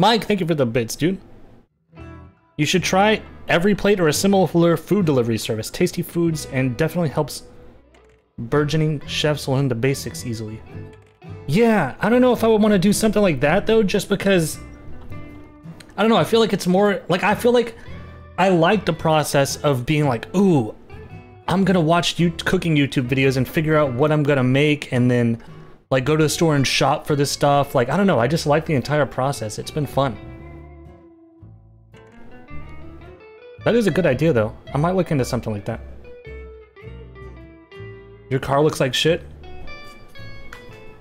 Mike, thank you for the bits, dude. You should try EveryPlate or a similar food delivery service. Tasty foods and definitely helps burgeoning chefs learn the basics easily. Yeah, I don't know if I would want to do something like that though, just because I don't know, I feel like it's more like I feel like I like the process of being like, ooh, I'm gonna watch you cooking YouTube videos and figure out what I'm gonna make and then like go to the store and shop for this stuff. Like, I don't know, I just like the entire process. It's been fun. That is a good idea though. I might look into something like that. Your car looks like shit.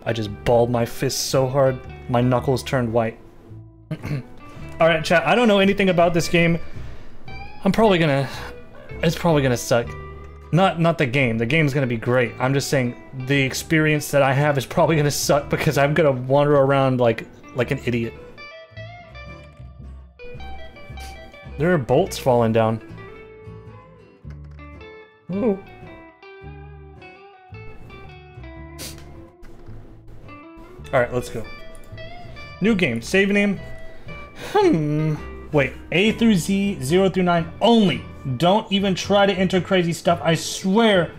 I just balled my fist so hard, my knuckles turned white. Alright, chat, I don't know anything about this game. I'm probably gonna... It's probably gonna suck. Not not the game. The game's gonna be great. I'm just saying the experience that I have is probably gonna suck because I'm gonna wander around like like an idiot. There are bolts falling down. Ooh. Alright, let's go. New game. Save name. Hmm. Wait. A through Z, 0 through 9 only. Don't even try to enter crazy stuff. I swear.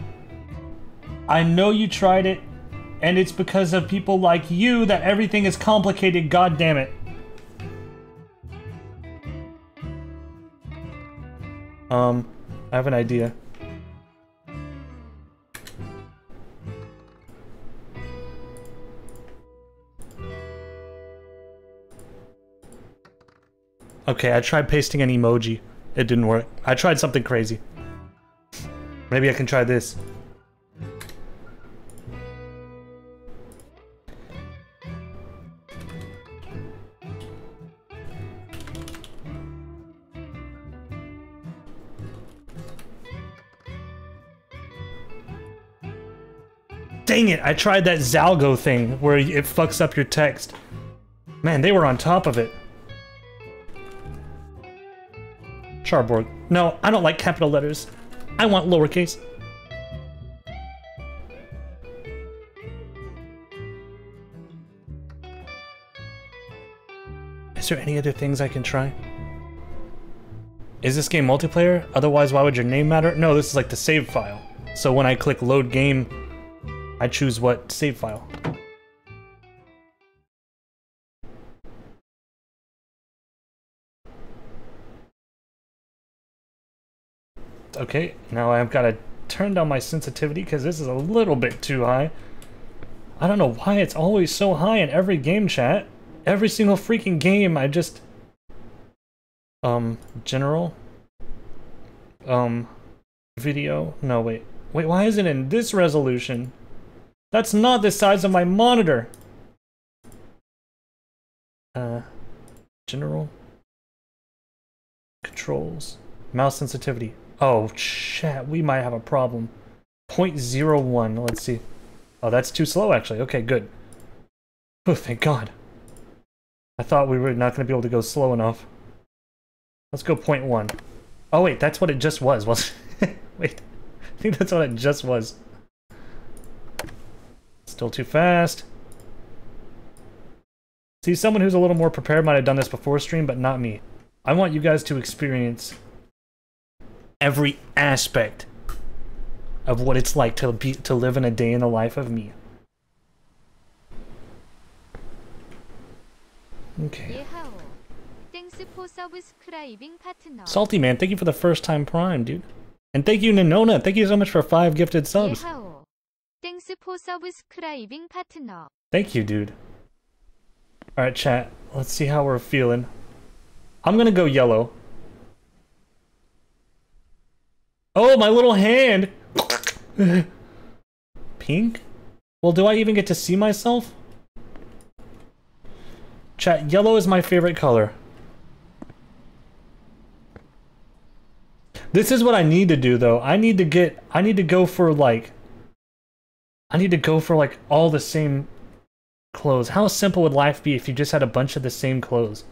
I know you tried it. And it's because of people like you that everything is complicated. God damn it. Um, I have an idea. Okay, I tried pasting an emoji. It didn't work. I tried something crazy. Maybe I can try this. Dang it, I tried that Zalgo thing where it fucks up your text. Man, they were on top of it. Charborg. No, I don't like capital letters. I want lowercase. Is there any other things I can try? Is this game multiplayer? Otherwise, why would your name matter? No, this is like the save file. So when I click load game, I choose what save file. Okay, now I've got to turn down my sensitivity because this is a little bit too high. I don't know why it's always so high in every game chat. Every single freaking game, I just... Um, general? Um, video? No, wait. Wait, why is it in this resolution? That's not the size of my monitor! Uh, general? Controls. Mouse sensitivity. Oh, chat, we might have a problem. 0.01, let's see. Oh, that's too slow, actually. Okay, good. Oh, thank God. I thought we were not going to be able to go slow enough. Let's go 0.1. Oh, wait, that's what it just was, was Wait, I think that's what it just was. Still too fast. See, someone who's a little more prepared might have done this before stream, but not me. I want you guys to experience every aspect of what it's like to be to live in a day in the life of me. Okay. Salty man, thank you for the first time prime, dude. And thank you, Ninona. Thank you so much for five gifted subs. Thank you, dude. Alright, chat. Let's see how we're feeling. I'm gonna go yellow. Oh, my little hand! Pink? Well, do I even get to see myself? Chat, yellow is my favorite color. This is what I need to do, though. I need to get... I need to go for, like... I need to go for, like, all the same clothes. How simple would life be if you just had a bunch of the same clothes?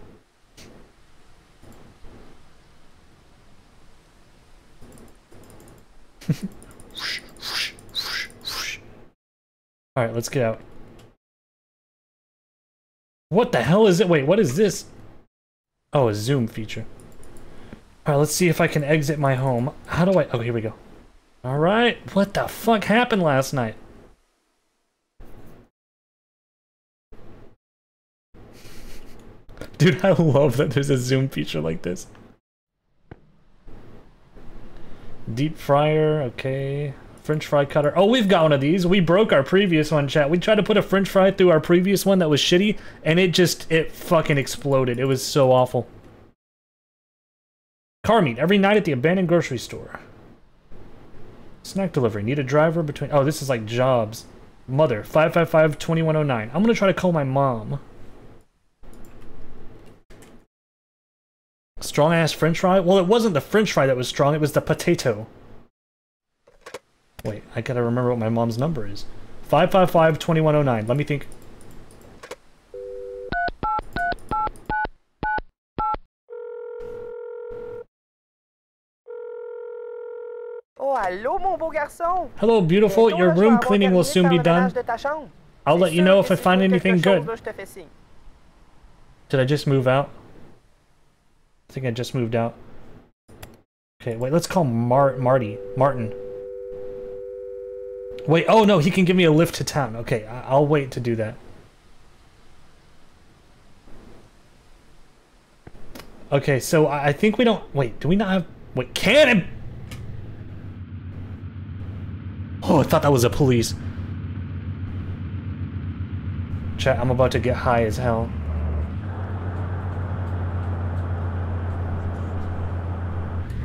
Alright, let's get out. What the hell is it? Wait, what is this? Oh, a zoom feature. Alright, let's see if I can exit my home. How do I... Oh, here we go. Alright, what the fuck happened last night? Dude, I love that there's a zoom feature like this. Deep fryer, okay. French fry cutter. Oh, we've got one of these. We broke our previous one, chat. We tried to put a french fry through our previous one that was shitty, and it just, it fucking exploded. It was so awful. Car meet every night at the abandoned grocery store. Snack delivery. Need a driver between... Oh, this is like jobs. Mother. 555-2109. I'm going to try to call my mom. Strong ass french fry? Well, it wasn't the french fry that was strong, it was the potato. Wait, I gotta remember what my mom's number is. 555-2109. Let me think. Oh, allô, mon beau garçon! Hello, beautiful. Your room cleaning will soon be done. I'll let you know if I find anything good. Did I just move out? I think I just moved out. Okay, wait, let's call Mar Marty. Martin. Wait, oh no, he can give me a lift to town. Okay, I will wait to do that. Okay, so I think we don't... Wait, do we not have... Wait, cannon! Oh, I thought that was a police. Chat, I'm about to get high as hell.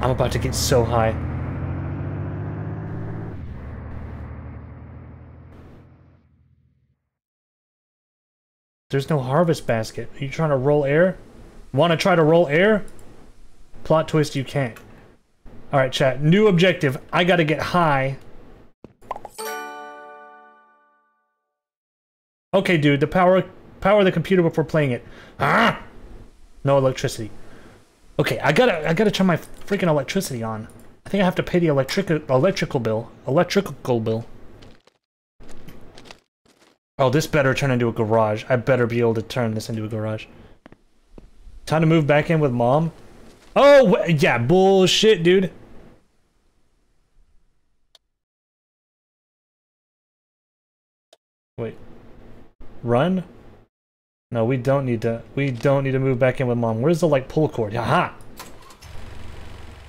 I'm about to get so high. There's no harvest basket. Are you trying to roll air? Want to try to roll air? Plot twist, you can't. Alright, chat. New objective. I gotta get high. Okay, dude. The power power the computer before playing it. Ah! No electricity. Okay, I gotta I gotta turn my freaking electricity on. I think I have to pay the electric electrical bill. Electrical bill. Oh, this better turn into a garage. I better be able to turn this into a garage. Time to move back in with mom. Oh, yeah, bullshit, dude. Wait. Run? No, we don't need to. We don't need to move back in with mom. Where's the like pull cord? Aha!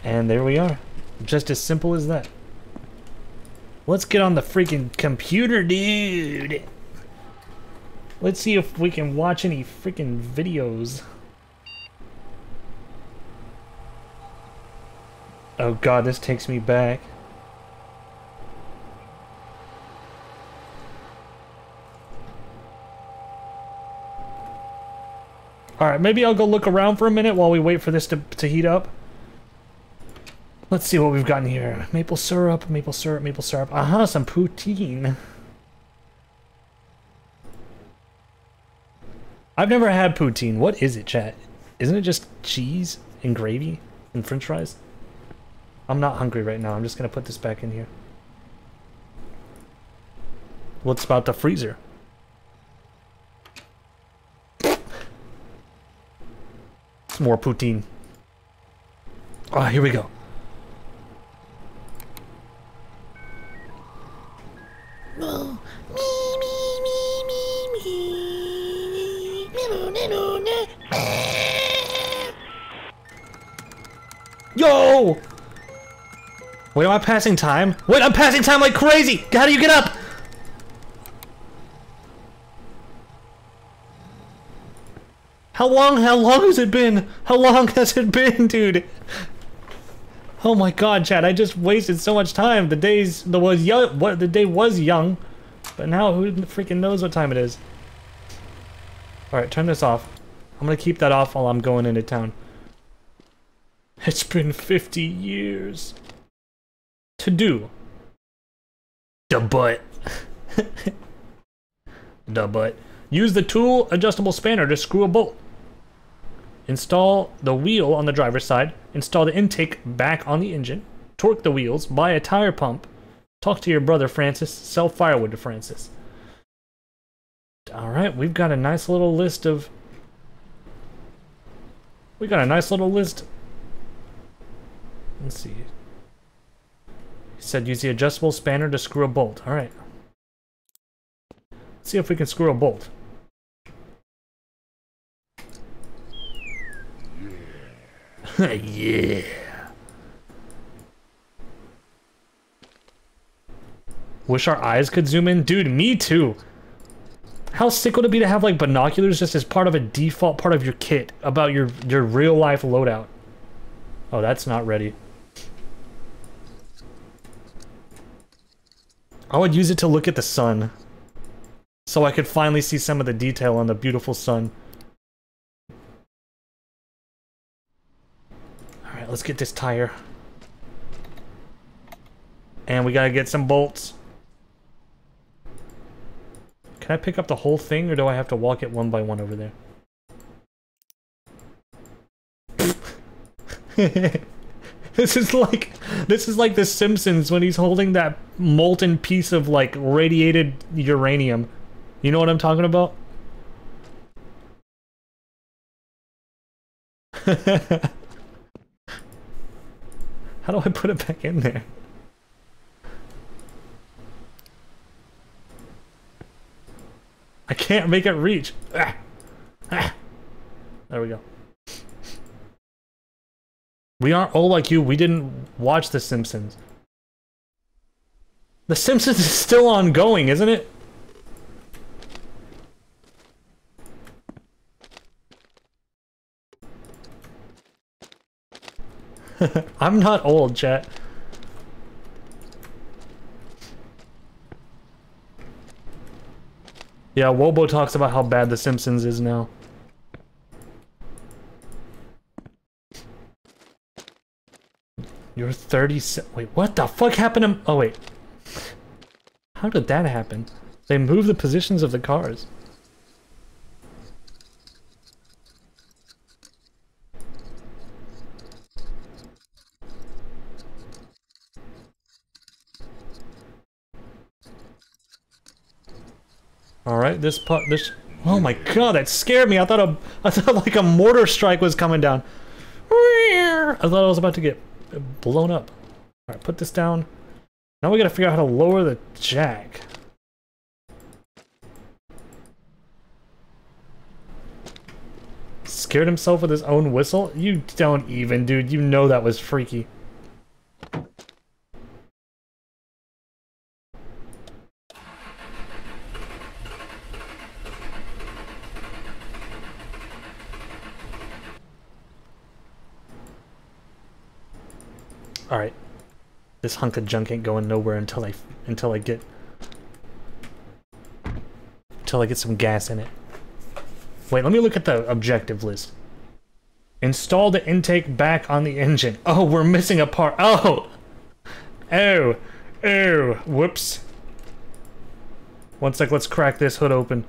And there we are. Just as simple as that. Let's get on the freaking computer, dude. Let's see if we can watch any freaking videos. Oh god, this takes me back. Alright, maybe I'll go look around for a minute while we wait for this to, to heat up. Let's see what we've gotten here. Maple syrup, maple syrup, maple syrup. Aha, uh -huh, some poutine. I've never had poutine. What is it, chat? Isn't it just cheese and gravy and french fries? I'm not hungry right now. I'm just going to put this back in here. What's about the freezer? Some more poutine. Oh, here we go. Yo! Wait, am I passing time? Wait, I'm passing time like crazy! How do you get up? How long, how long has it been? How long has it been, dude? Oh my god, Chad, I just wasted so much time. The days, the was young, what, the day was young, but now who freaking knows what time it is? Alright, turn this off. I'm gonna keep that off while I'm going into town. It's been 50 years. To do. The butt. the butt. Use the tool adjustable spanner to screw a bolt. Install the wheel on the driver's side. Install the intake back on the engine. Torque the wheels. Buy a tire pump. Talk to your brother Francis. Sell firewood to Francis. Alright, we've got a nice little list of... We got a nice little list. Let's see. He said use the adjustable spanner to screw a bolt. Alright. Let's see if we can screw a bolt. Yeah. Wish our eyes could zoom in? Dude, me too. How sick would it be to have like binoculars just as part of a default part of your kit about your, your real life loadout? Oh, that's not ready. I would use it to look at the sun. So I could finally see some of the detail on the beautiful sun. Alright, let's get this tire. And we gotta get some bolts. Can I pick up the whole thing, or do I have to walk it one by one over there? this is like this is like the Simpsons when he's holding that molten piece of like radiated uranium. You know what I'm talking about? How do I put it back in there? I can't make it reach. Ah. Ah. There we go. We aren't old like you. We didn't watch The Simpsons. The Simpsons is still ongoing, isn't it? I'm not old, chat. Yeah, Wobo talks about how bad The Simpsons is now. You're 37. Wait, what the fuck happened to... Oh, wait. How did that happen? They moved the positions of the cars. All right, this part, this. Oh my god, that scared me. I thought a, I thought like a mortar strike was coming down. I thought I was about to get blown up. All right, put this down. Now we gotta figure out how to lower the jack. Scared himself with his own whistle? You don't even, dude. You know that was freaky. Alright. This hunk of junk ain't going nowhere until I until I get until I get some gas in it. Wait, let me look at the objective list. Install the intake back on the engine. Oh, we're missing a part. Oh! Oh! Oh! Whoops. One sec, let's crack this hood open.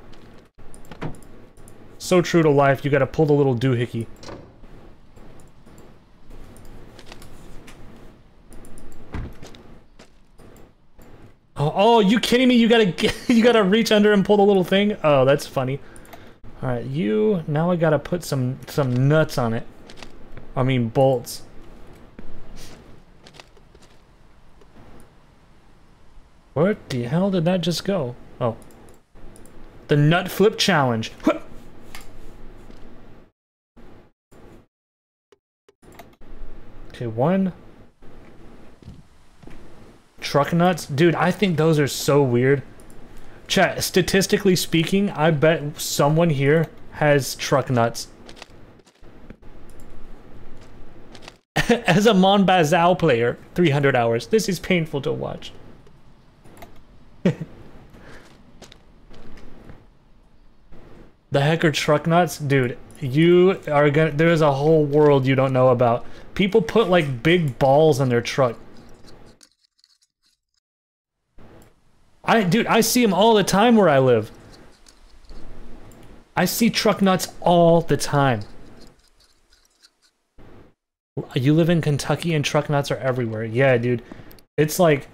So true to life, you gotta pull the little doohickey. Oh, oh, you kidding me? You gotta get, you gotta reach under and pull the little thing. Oh, that's funny. All right, you. Now I gotta put some some nuts on it. I mean bolts. Where the hell did that just go? Oh. The nut flip challenge. Okay, one, truck nuts? Dude, I think those are so weird. Chat, statistically speaking, I bet someone here has truck nuts. As a Mon Bazou player, 300 hours. This is painful to watch. the heck are truck nuts? Dude, you are gonna- there's a whole world you don't know about. People put like big balls on their truck. I, dude, I see them all the time where I live. I see truck nuts all the time. You live in Kentucky and truck nuts are everywhere. Yeah, dude. It's like,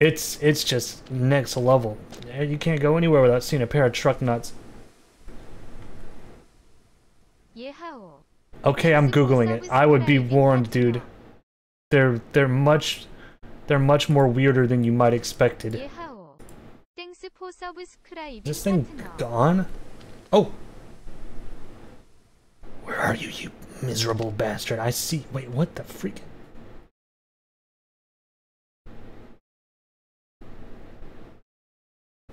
it's, it's just next level. You can't go anywhere without seeing a pair of truck nuts. Okay, I'm googling it. I would be warned, dude. They're they're much they're much more weirder than you might expected. Is this thing gone? Oh! Where are you, you miserable bastard? I see. Wait, what the freak?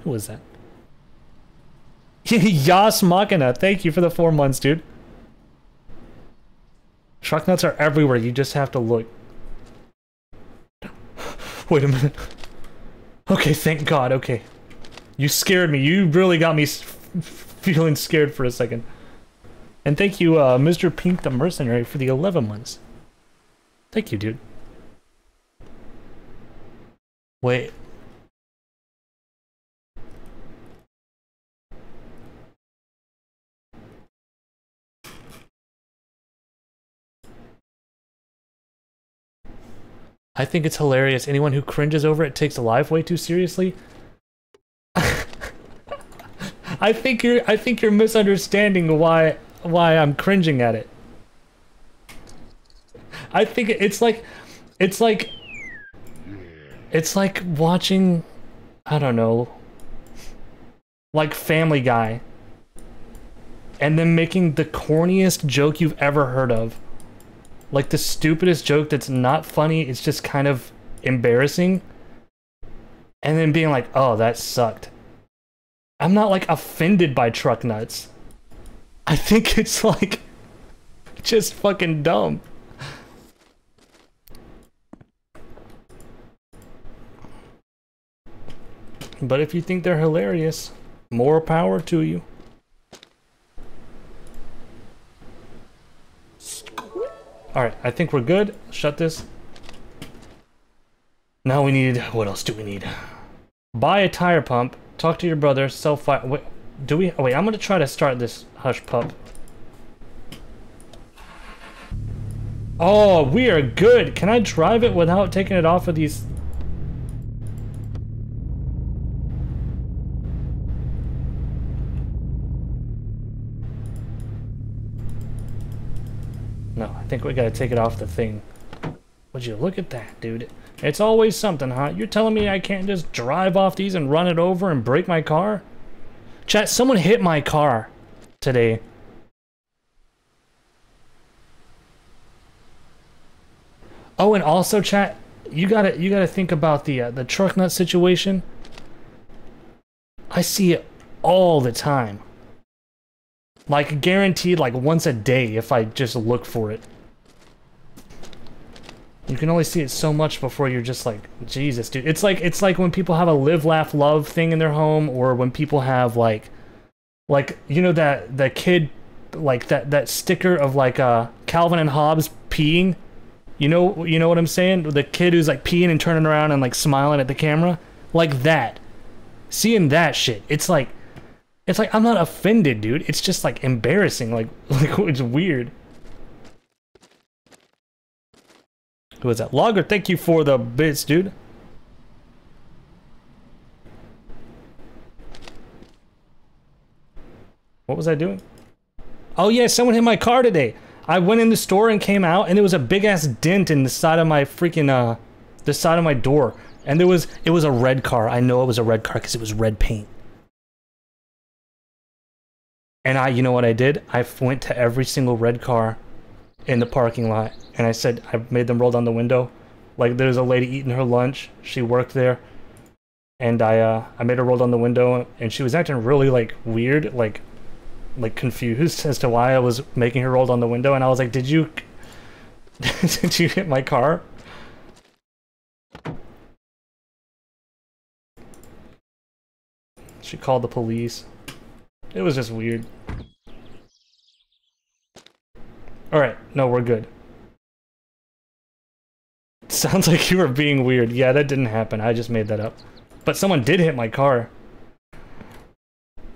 Who was that? Yas Machina, thank you for the four months, dude. Truck nuts are everywhere, you just have to look. Wait a minute. Okay, thank God, okay. You scared me. You really got me feeling scared for a second. And thank you, uh, Mr. Pink the Mercenary, for the 11 months. Thank you, dude. Wait. I think it's hilarious. Anyone who cringes over it takes life way too seriously. I think you're I think you're misunderstanding why why I'm cringing at it. I think it's like it's like it's like watching I don't know like Family Guy and then making the corniest joke you've ever heard of. Like the stupidest joke that's not funny, it's just kind of embarrassing. And then being like, "Oh, that sucked." I'm not like offended by truck nuts. I think it's like just fucking dumb. But if you think they're hilarious, more power to you. Alright, I think we're good. Shut this. Now we need. What else do we need? Buy a tire pump. Talk to your brother. Sell fire. Wait, do we? Oh, wait, I'm gonna try to start this hush pup. Oh, we are good. Can I drive it without taking it off of these? Think we gotta take it off the thing. Would you look at that, dude? It's always something, huh? You're telling me I can't just drive off these and run it over and break my car? Chat, someone hit my car today. Oh, and also, chat, you gotta you gotta think about the uh, the truck nut situation. I see it all the time. Like guaranteed, like once a day if I just look for it. You can only see it so much before you're just like, Jesus, dude. It's like it's like when people have a live, laugh, love thing in their home, or when people have like, like you know that that kid, like that that sticker of like uh Calvin and Hobbes peeing. You know you know what I'm saying? The kid who's like peeing and turning around and like smiling at the camera, like that. Seeing that shit, it's like, it's like I'm not offended, dude. It's just like embarrassing. Like like it's weird. Who is that? Logger, thank you for the bits, dude. What was I doing? Oh yeah, someone hit my car today. I went in the store and came out and there was a big ass dent in the side of my freaking uh the side of my door. And there was it was a red car. I know it was a red car because it was red paint. And I, you know what I did? I went to every single red car in the parking lot and I said I made them roll down the window. Like there's a lady eating her lunch. She worked there. And I uh I made her roll down the window and she was acting really like weird, like like confused as to why I was making her roll down the window and I was like, "Did you did you hit my car?" She called the police. It was just weird. Alright, no, we're good. Sounds like you were being weird. Yeah, that didn't happen. I just made that up. But someone did hit my car.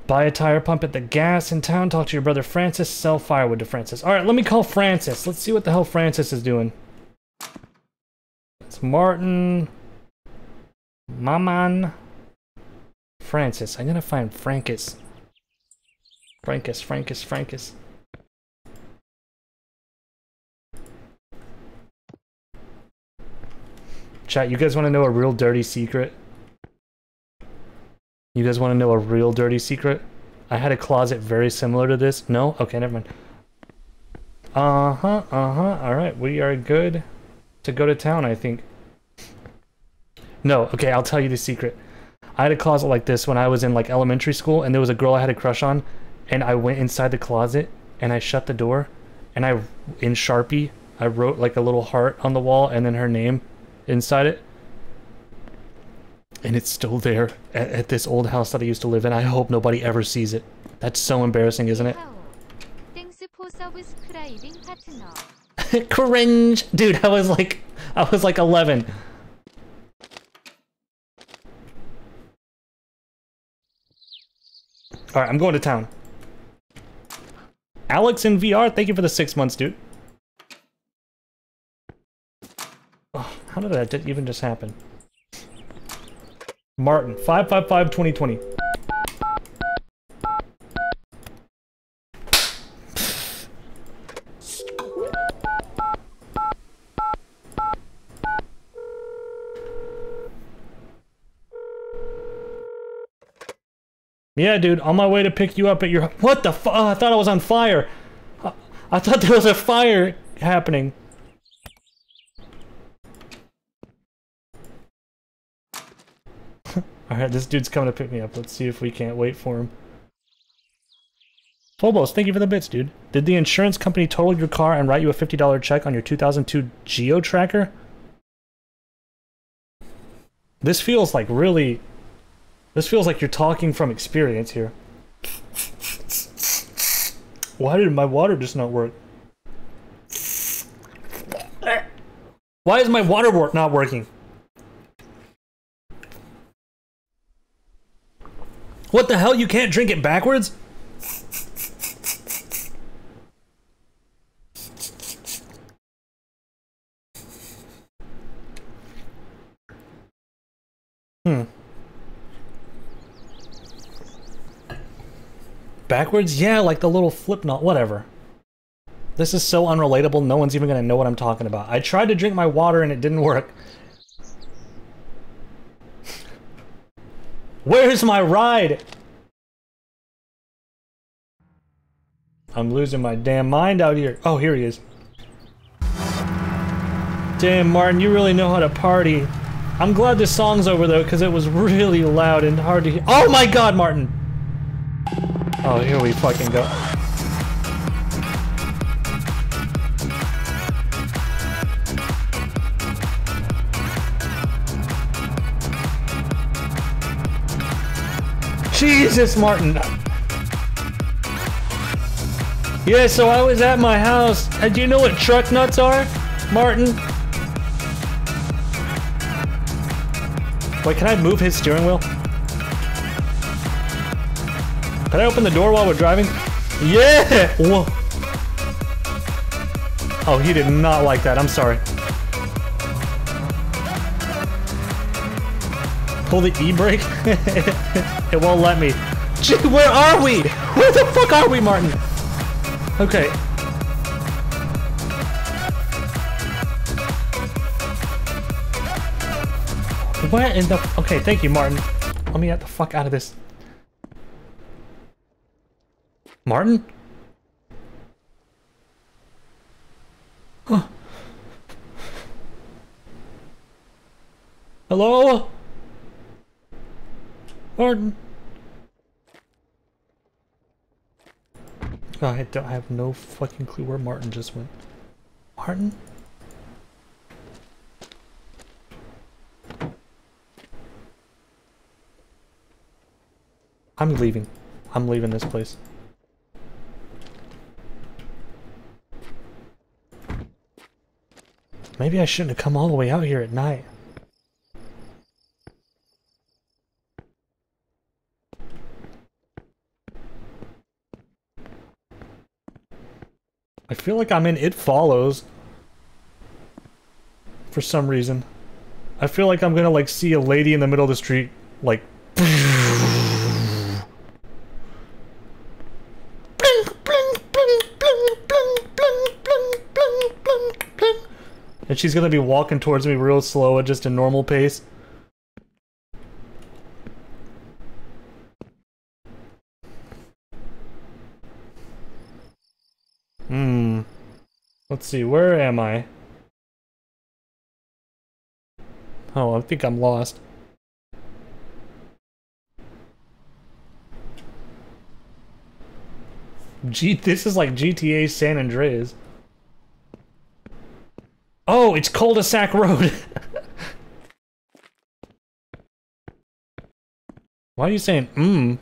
Buy a tire pump at the gas in town. Talk to your brother Francis. Sell firewood to Francis. Alright, let me call Francis. Let's see what the hell Francis is doing. It's Martin. Maman. Francis. I'm gonna find Francis. Francis, Francis, Francis. Chat, you guys want to know a real dirty secret? You guys want to know a real dirty secret? I had a closet very similar to this. No? Okay, never mind. Uh-huh, uh-huh. Alright, we are good to go to town, I think. No, okay, I'll tell you the secret. I had a closet like this when I was in like elementary school and there was a girl I had a crush on and I went inside the closet and I shut the door and I in Sharpie I wrote like a little heart on the wall and then her name inside it. And it's still there at, at this old house that I used to live in. I hope nobody ever sees it. That's so embarrassing, isn't it? Cringe! Dude, I was like, I was like 11. Alright, I'm going to town. Alex in VR, thank you for the six months, dude. How did that even just happen? Martin, 555 2020. Yeah, dude, on my way to pick you up at your... What the fu- oh, I thought I was on fire. I thought there was a fire happening. Alright, this dude's coming to pick me up. Let's see if we can't wait for him. Phobos, thank you for the bits, dude. Did the insurance company total your car and write you a $50 check on your 2002 Geo Tracker? This feels like really this feels like you're talking from experience here. Why did my water just not work? Why is my water wor not working? What the hell? You can't drink it backwards? Hmm. Backwards? Yeah, like the little flip knot, whatever. This is so unrelatable, no one's even gonna know what I'm talking about. I tried to drink my water and it didn't work. Where's my ride? I'm losing my damn mind out here. Oh, here he is. Damn, Martin, you really know how to party. I'm glad this song's over though, because it was really loud and hard to hear. Oh my god, Martin! Oh, here we fucking go. Jesus, Martin. Yeah, so I was at my house. And do you know what truck nuts are, Martin? Wait, can I move his steering wheel? Can I open the door while we're driving? Yeah! Whoa. Oh, he did not like that. I'm sorry. Pull the e-brake? it won't let me. Gee, where are we? Where the fuck are we, Martin? Okay. Where in the... Okay, thank you, Martin. Let me get the fuck out of this. Martin? Huh. Hello? Martin? Oh, I don't I have no fucking clue where Martin just went. Martin? I'm leaving. I'm leaving this place. Maybe I shouldn't have come all the way out here at night. I feel like I'm in It Follows. For some reason. I feel like I'm gonna like see a lady in the middle of the street, like And she's gonna be walking towards me real slow at just a normal pace. Hmm. Let's see, where am I? Oh, I think I'm lost. G this is like GTA San Andreas. Oh, it's cul-de-sac road. Why are you saying mm?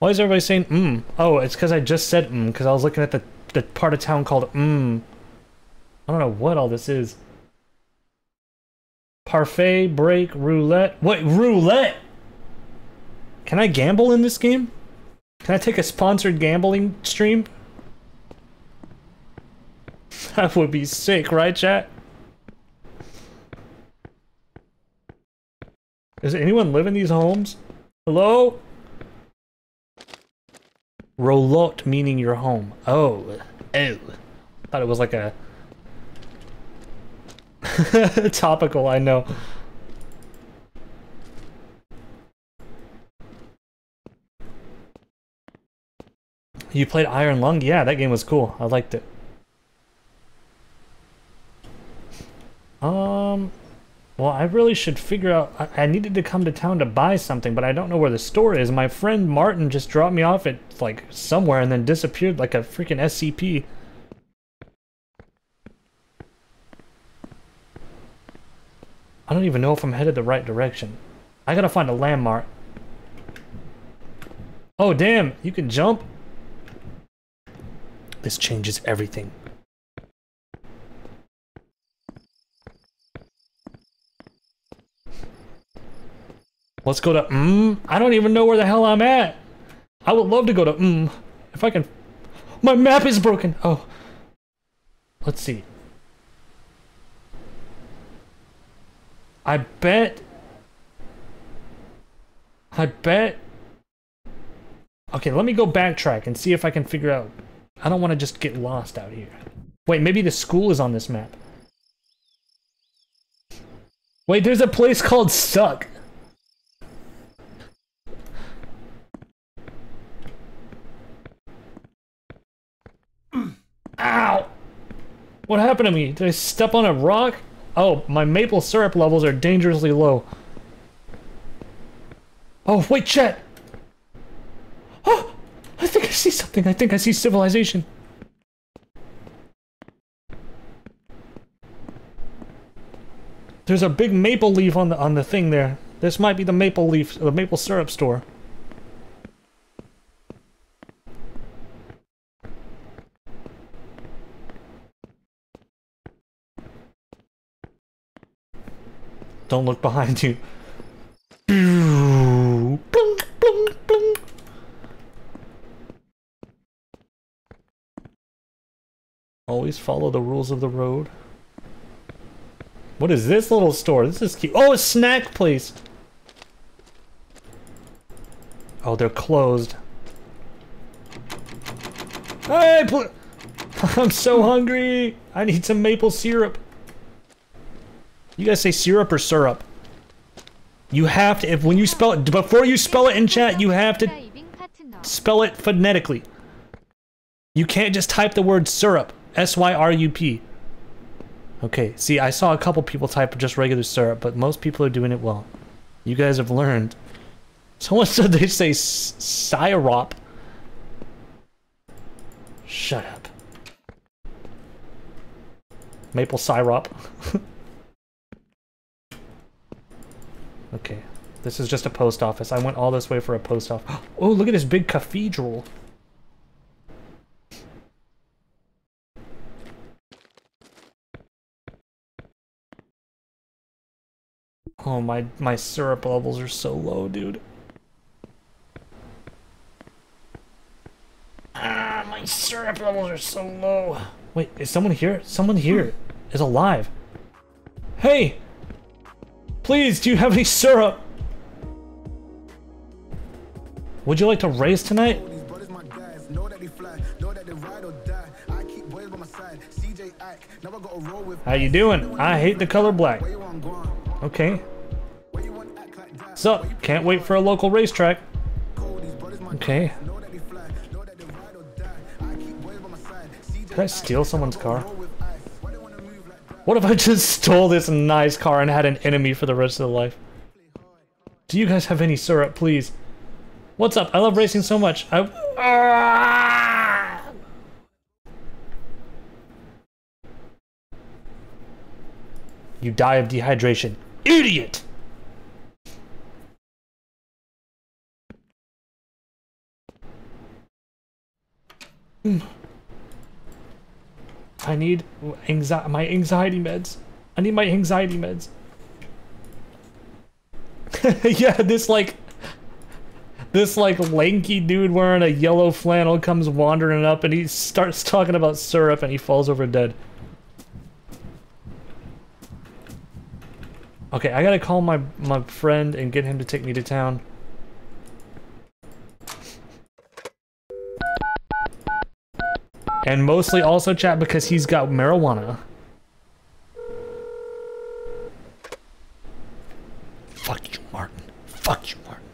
Why is everybody saying mm? Oh, it's because I just said mm, because I was looking at the, the part of town called mm. I don't know what all this is. Parfait, break, roulette. Wait, roulette? Can I gamble in this game? Can I take a sponsored gambling stream? That would be sick, right, chat? Does anyone live in these homes? Hello? Roulotte meaning your home. Oh. Oh. Thought it was like a... Topical, I know. You played Iron Lung? Yeah, that game was cool. I liked it. Um, well, I really should figure out. I, needed to come to town to buy something, but I don't know where the store is. My friend Martin just dropped me off at like somewhere and then disappeared like a freaking SCP. I don't even know if I'm headed the right direction. I gotta find a landmark. Oh, damn, you can jump? This changes everything. Let's go to mm. I don't even know where the hell I'm at. I would love to go to mm. If I can. My map is broken. Oh. Let's see. I bet. I bet. Okay, let me go backtrack and see if I can figure out. I don't want to just get lost out here. Wait, maybe the school is on this map. Wait, there's a place called Suck. Ow! What happened to me? Did I step on a rock? Oh, my maple syrup levels are dangerously low. Oh, wait, Chet! Oh! I think I see something. I think I see civilization. There's a big maple leaf on the on the thing there. This might be the maple leaf, the maple syrup store. Don't look behind you. Always follow the rules of the road. What is this little store? This is cute. Oh, a snack place. Oh, they're closed. Hey, I'm so hungry. I need some maple syrup. You guys say syrup or syrup? You have to, if when you spell it, before you spell it in chat, you have to spell it phonetically. You can't just type the word syrup. S-Y-R-U-P. Okay, see, I saw a couple people type just regular syrup, but most people are doing it well. You guys have learned. Someone said they say syrup. Shut up. Maple syrup. Okay. This is just a post office. I went all this way for a post office. Oh, look at this big cathedral. Oh, my, my syrup levels are so low, dude. Ah, my syrup levels are so low. Wait, is someone here? Someone here is alive. Hey! Please, do you have any syrup? Would you like to race tonight? How you doing? I hate the color black. Okay. So, can't wait for a local racetrack. Okay. Did I steal someone's car? What if I just stole this nice car and had an enemy for the rest of the life? Do you guys have any syrup, please? What's up? I love racing so much. I... You die of dehydration. Idiot! Hmm. I need anxi my anxiety meds. I need my anxiety meds. yeah, this like this like lanky dude wearing a yellow flannel comes wandering up and he starts talking about syrup and he falls over dead. Okay, I gotta call my my friend and get him to take me to town. And mostly also chat because he's got marijuana. Fuck you, Martin. Fuck you, Martin.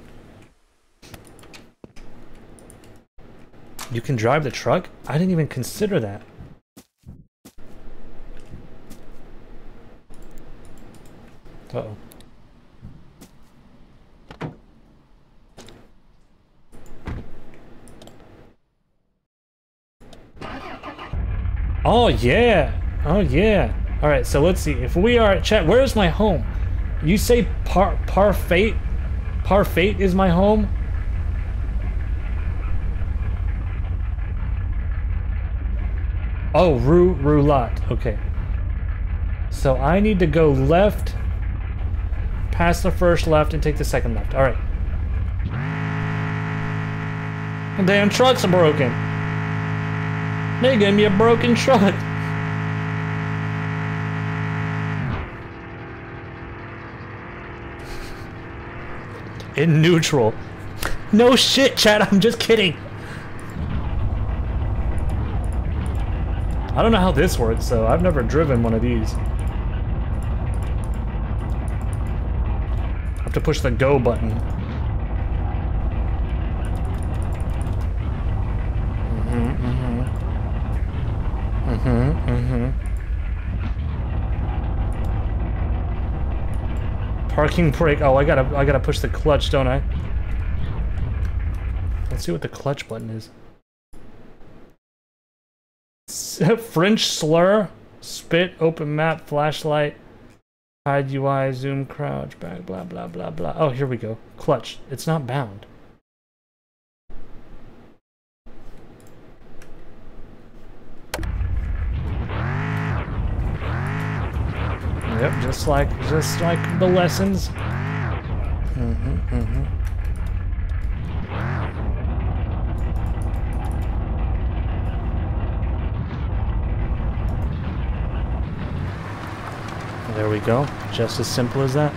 You can drive the truck? I didn't even consider that. Uh-oh. Oh Oh, yeah. Oh yeah. All right, so let's see. If we are at chat, where is my home? You say par Parfait? Parfait is my home? Oh, Rue Roulette. Okay. So I need to go left, past the first left, and take the second left. All right. Damn truck's are broken. They gave me a broken truck. In neutral. No shit, Chad, I'm just kidding. I don't know how this works, so I've never driven one of these. I have to push the go button. Mm-hmm, mm-hmm. Mm-hmm, mm-hmm. Parking brake. Oh, I gotta, I gotta push the clutch, don't I? Let's see what the clutch button is. French slur, spit, open map, flashlight, hide UI, zoom, crouch, back, blah, blah, blah, blah. Oh, here we go. Clutch. It's not bound. Just like just like the lessons. Mm-hmm, mm-hmm. There we go. Just as simple as that.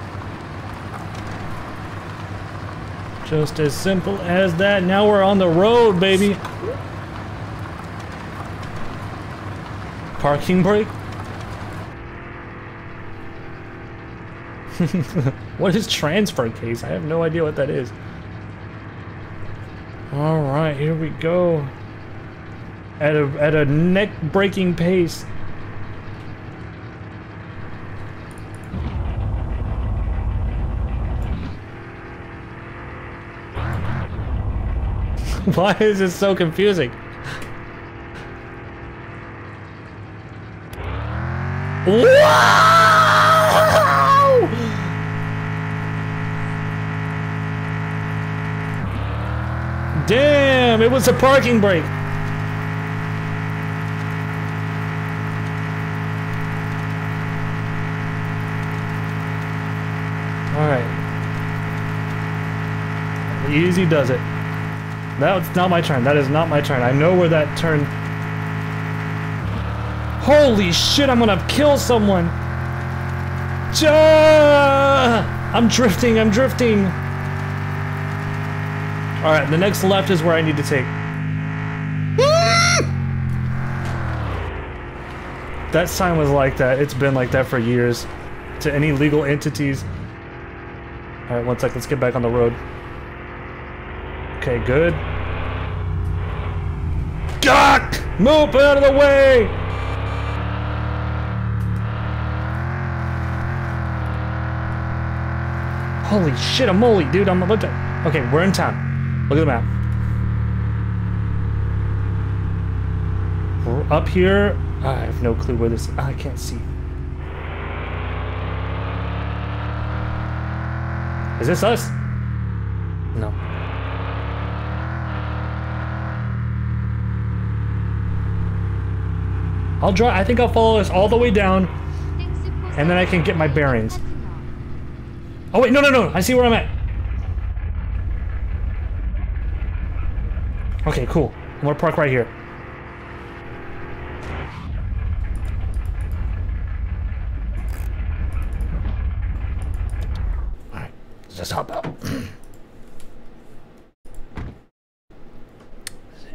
Just as simple as that. Now we're on the road, baby. Parking brake? what is transfer case? I have no idea what that is. All right, here we go. At a at a neck-breaking pace. Why is this so confusing? It was a parking brake. Alright. Easy does it. That's not my turn. That is not my turn. I know where that turn... Holy shit, I'm gonna kill someone! Ja! I'm drifting, I'm drifting! All right, the next left is where I need to take. that sign was like that. It's been like that for years. To any legal entities. All right, one sec. Let's get back on the road. Okay, good. Gawk! Move out of the way! Holy shit, a moly, dude. I'm about to. Okay, we're in time. Look at the map. We're up here. I have no clue where this. I can't see. Is this us? No. I'll draw. I think I'll follow this all the way down, and then I can get my bearings. Oh wait, no, no, no! I see where I'm at. Okay, cool. I'm gonna park right here. Alright, let's just hop out.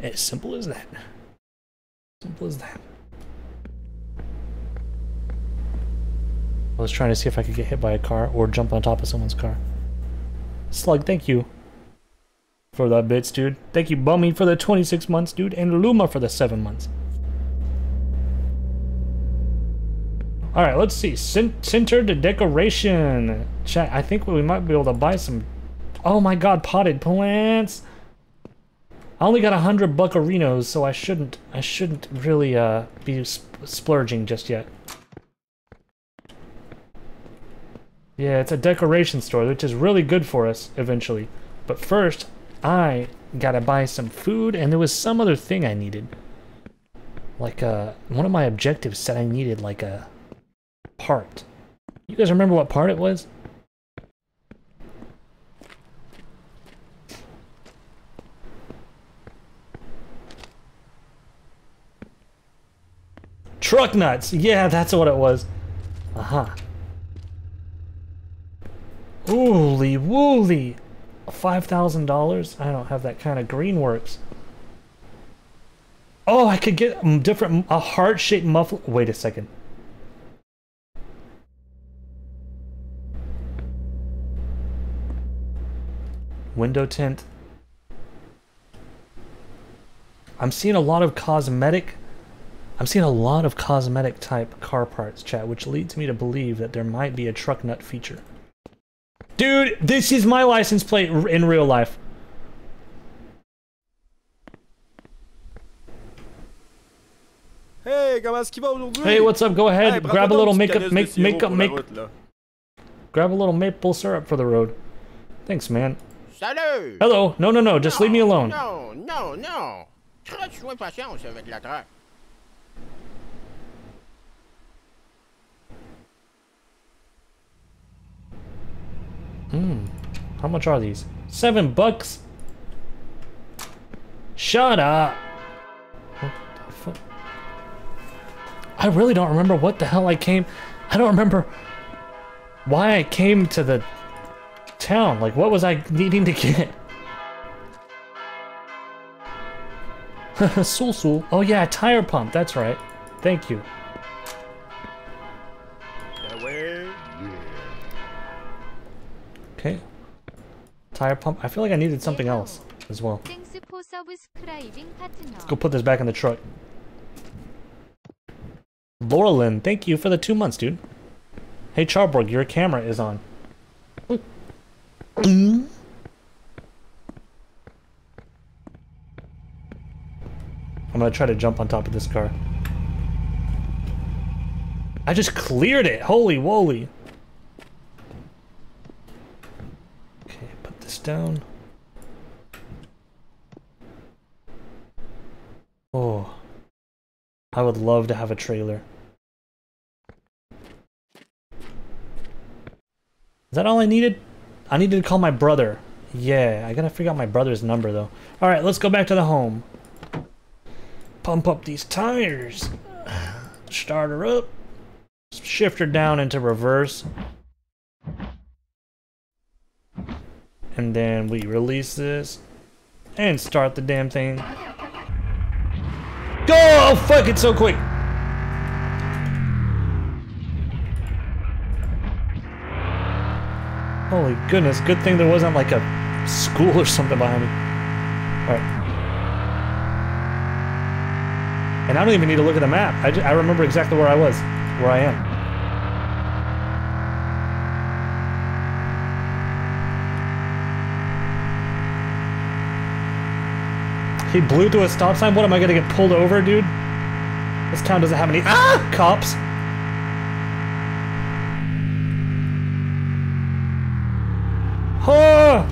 as simple as that. Simple as that. I was trying to see if I could get hit by a car or jump on top of someone's car. Slug, thank you for the bits, dude. Thank you, Bummy, for the 26 months, dude, and Luma for the 7 months. Alright, let's see. Center to decoration. Chat, I think we might be able to buy some... Oh my god, potted plants! I only got a hundred buccarinos, so I shouldn't, I shouldn't really, uh, be sp splurging just yet. Yeah, it's a decoration store, which is really good for us eventually. But first, I gotta buy some food, and there was some other thing I needed. Like, uh, one of my objectives said I needed, like, a part. You guys remember what part it was? Truck nuts! Yeah, that's what it was. Uh-huh. Holy wooly! $5,000? I don't have that kind of Greenworks. Oh, I could get um, different, a heart-shaped muffler. Wait a second. Window tint. I'm seeing a lot of cosmetic I'm seeing a lot of cosmetic type car parts chat, which leads me to believe that there might be a truck nut feature. Dude, this is my license plate in real life. Hey, comment est-ce qu'il va aujourd'hui? Hey, what's up? Go ah, ahead, Hey, grab a little une makeup, petite make, canisse make, make, route, grab a little maple syrup for the road. Thanks, man. Salut! Hello. No, no, no. Just leave me alone. Non, non, non. Très soin patience avec la traque. Hmm. How much are these? Seven bucks? Shut up! What the fuck? I really don't remember what the hell I came... I don't remember why I came to the town. Like, what was I needing to get? Sul Sul. Oh yeah, tire pump. That's right. Thank you. Tire pump? I feel like I needed something else as well. Let's go put this back in the truck. Laurelin, thank you for the two months, dude. Hey, Charborg, your camera is on. I'm gonna try to jump on top of this car. I just cleared it! Holy woolly! This down. Oh. I would love to have a trailer. Is that all I needed? I needed to call my brother. Yeah, I gotta figure out my brother's number though. Alright, let's go back to the home. Pump up these tires. Start her up. Shift her down into reverse. And then we release this and start the damn thing. Go! Oh, fuck, it so quick. Holy goodness, good thing there wasn't like a school or something behind me. Alright. And I don't even need to look at the map. I, just, I remember exactly where I was, where I am. He blew through a stop sign? What am I gonna get pulled over, dude? This town doesn't have any- Ah! Cops! Huh!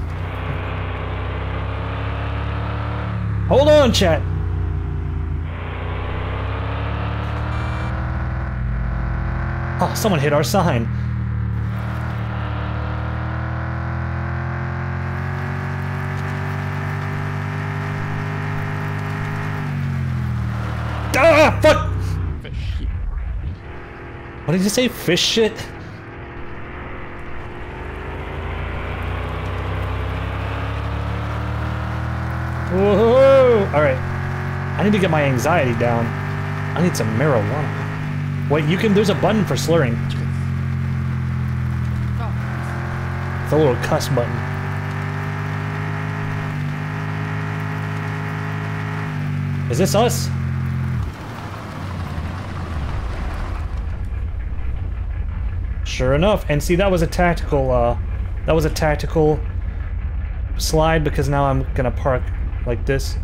Hold on, chat. Oh, someone hit our sign. What did you say? Fish shit? Whoa! Alright. I need to get my anxiety down. I need some marijuana. Wait, you can. There's a button for slurring. It's a little cuss button. Is this us? Sure enough. And see, that was a tactical, uh, that was a tactical slide because now I'm gonna park like this.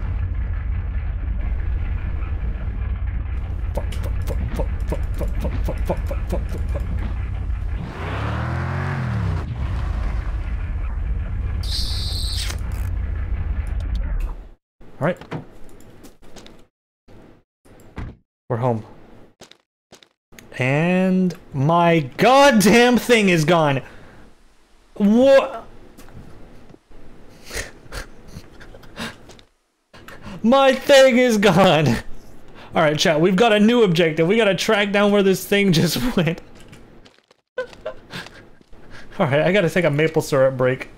Fuck, fuck, fuck, fuck, fuck, fuck, fuck, fuck, fuck, fuck, fuck, fuck, fuck. All right. We're home. And my goddamn thing is gone. What? my thing is gone. All right, chat. We've got a new objective. We got to track down where this thing just went. All right, I got to take a maple syrup break.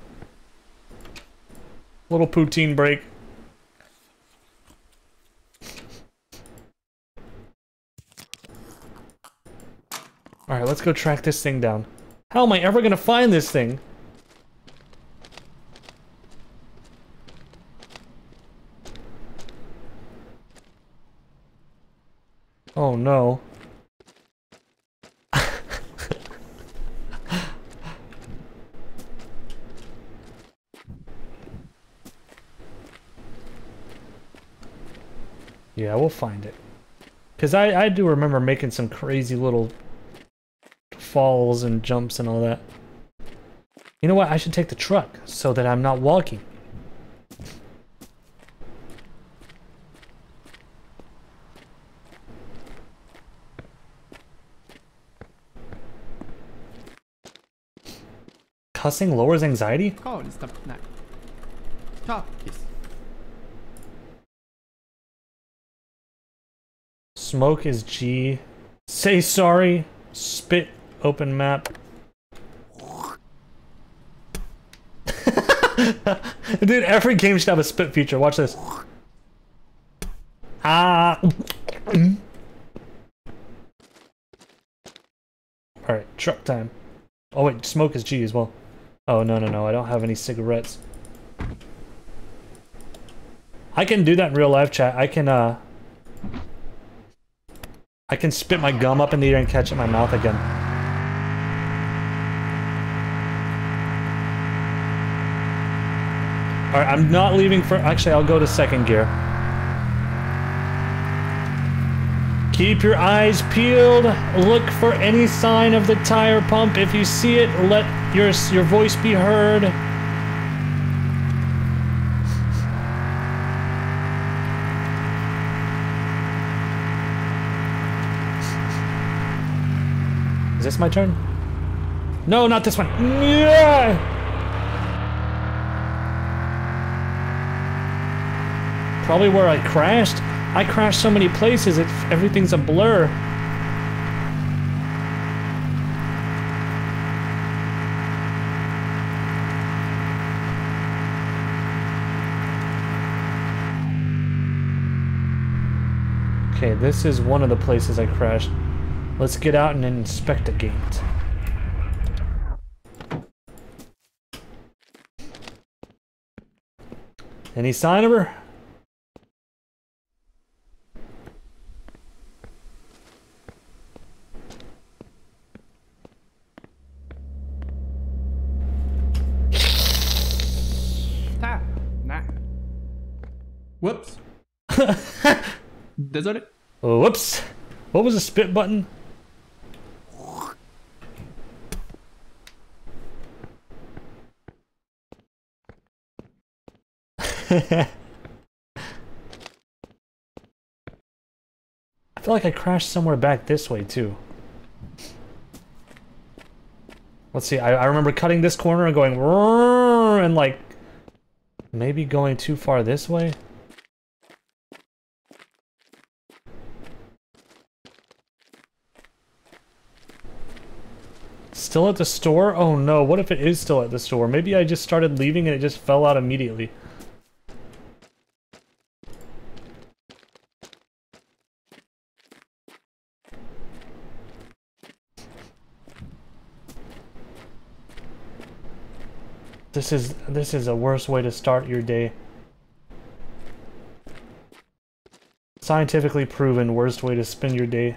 Little poutine break. Alright, let's go track this thing down. How am I ever gonna find this thing? Oh no. yeah, we'll find it. Because I, I do remember making some crazy little falls and jumps and all that. You know what? I should take the truck so that I'm not walking. Cussing lowers anxiety? Smoke is G. Say sorry. Spit Open map. Dude, every game should have a spit feature. Watch this. Ah. Alright, truck time. Oh wait, smoke is G as well. Oh no no no, I don't have any cigarettes. I can do that in real life chat. I can uh I can spit my gum up in the air and catch it in my mouth again. Alright, I'm not leaving for... Actually, I'll go to second gear. Keep your eyes peeled. Look for any sign of the tire pump. If you see it, let your, your voice be heard. Is this my turn? No, not this one. Yeah! probably where I crashed. I crashed so many places, it, everything's a blur. Okay, this is one of the places I crashed. Let's get out and inspect the gate. Any sign of her? Désolé. Oh, whoops. What was the spit button? I feel like I crashed somewhere back this way too. Let's see, I, I remember cutting this corner and going and like maybe going too far this way. Still at the store? Oh no, what if it is still at the store? Maybe I just started leaving and it just fell out immediately. This is this is a worse way to start your day. Scientifically proven worst way to spend your day.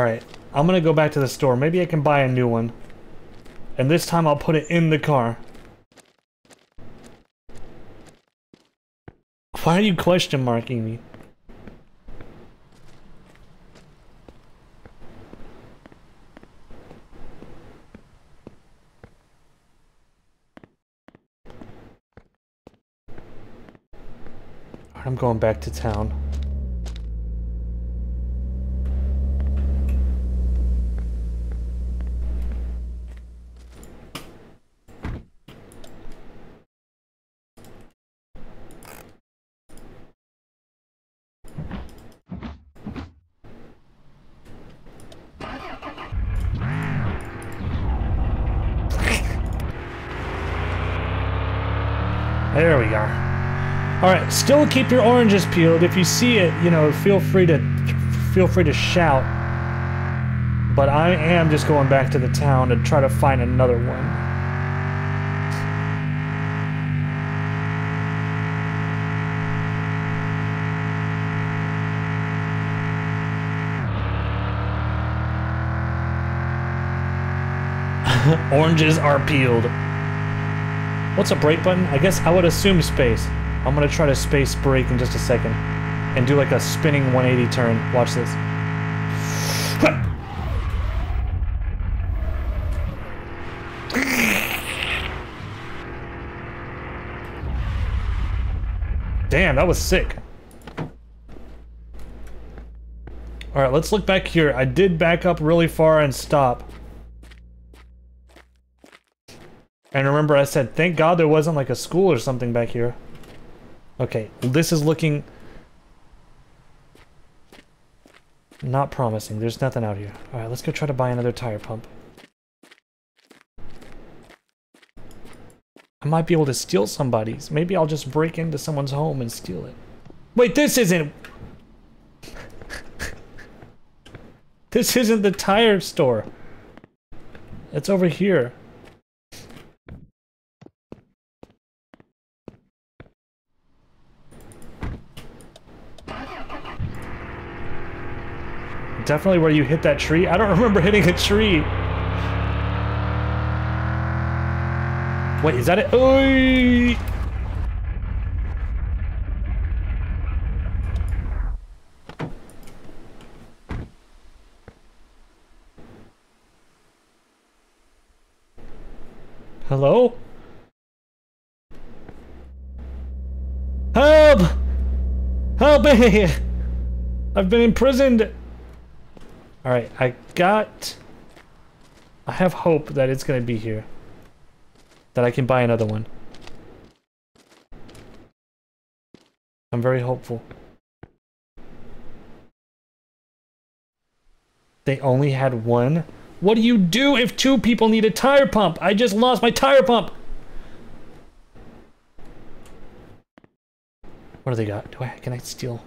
Alright, I'm gonna go back to the store. Maybe I can buy a new one. And this time I'll put it in the car. Why are you question marking me? I'm going back to town. There we are. All right, still keep your oranges peeled. If you see it, you know, feel free to feel free to shout. But I am just going back to the town to try to find another one. Oranges are peeled. What's a break button? I guess I would assume space. I'm gonna try to space break in just a second. And do like a spinning 180 turn. Watch this. Damn, that was sick. Alright, let's look back here. I did back up really far and stop. And remember I said, thank God there wasn't like a school or something back here. Okay, this is looking... Not promising. There's nothing out here. Alright, let's go try to buy another tire pump. I might be able to steal somebody's. Maybe I'll just break into someone's home and steal it. Wait, this isn't... this isn't the tire store. It's over here. Definitely where you hit that tree. I don't remember hitting a tree. Wait, is that it? Oy! Hello? Help! Help me! I've been imprisoned! Alright, I got... I have hope that it's gonna be here. That I can buy another one. I'm very hopeful. They only had one? What do you do if two people need a tire pump? I just lost my tire pump! What do they got? Do I can I steal?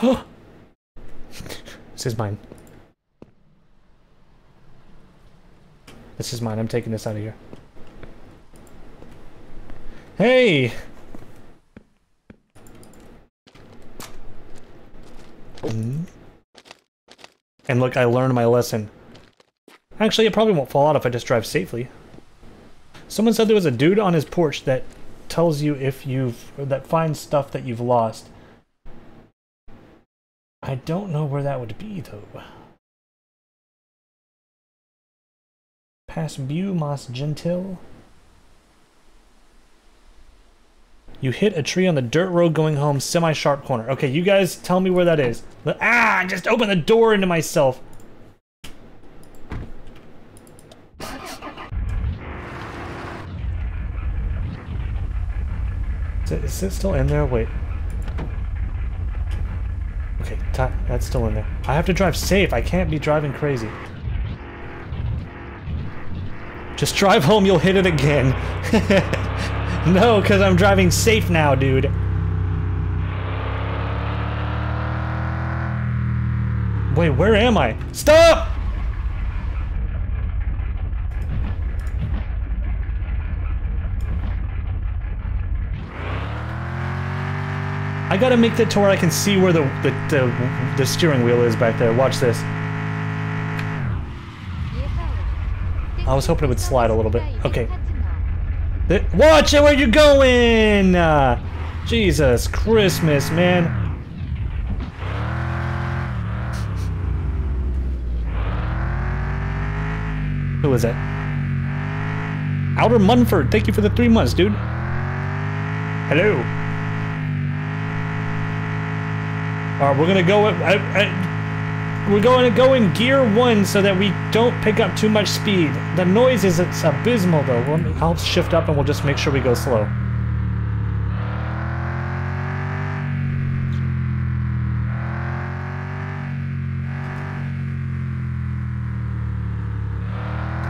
Oh! This is mine. This is mine. I'm taking this out of here. Hey! Mm. And look, I learned my lesson. Actually, it probably won't fall out if I just drive safely. Someone said there was a dude on his porch that tells you if you've... that finds stuff that you've lost. I don't know where that would be, though. Pass View, Mas Gentil. You hit a tree on the dirt road going home, semi-sharp corner. Okay, you guys tell me where that is. Ah, I just opened the door into myself. Is it, is it still in there? Wait. That's still in there. I have to drive safe. I can't be driving crazy. Just drive home, you'll hit it again. no, because I'm driving safe now, dude. Wait, where am I? Stop! I gotta make that to where I can see where the, the, the, the steering wheel is back there. Watch this. I was hoping it would slide a little bit. Okay. Watch it where you're going! Uh, Jesus Christmas, man. Who is it? Outer Munford, thank you for the three months, dude. Hello. Alright, we're gonna go. I, I, we're going to go in gear one so that we don't pick up too much speed. The noise is it's abysmal though. We'll, I'll shift up and we'll just make sure we go slow.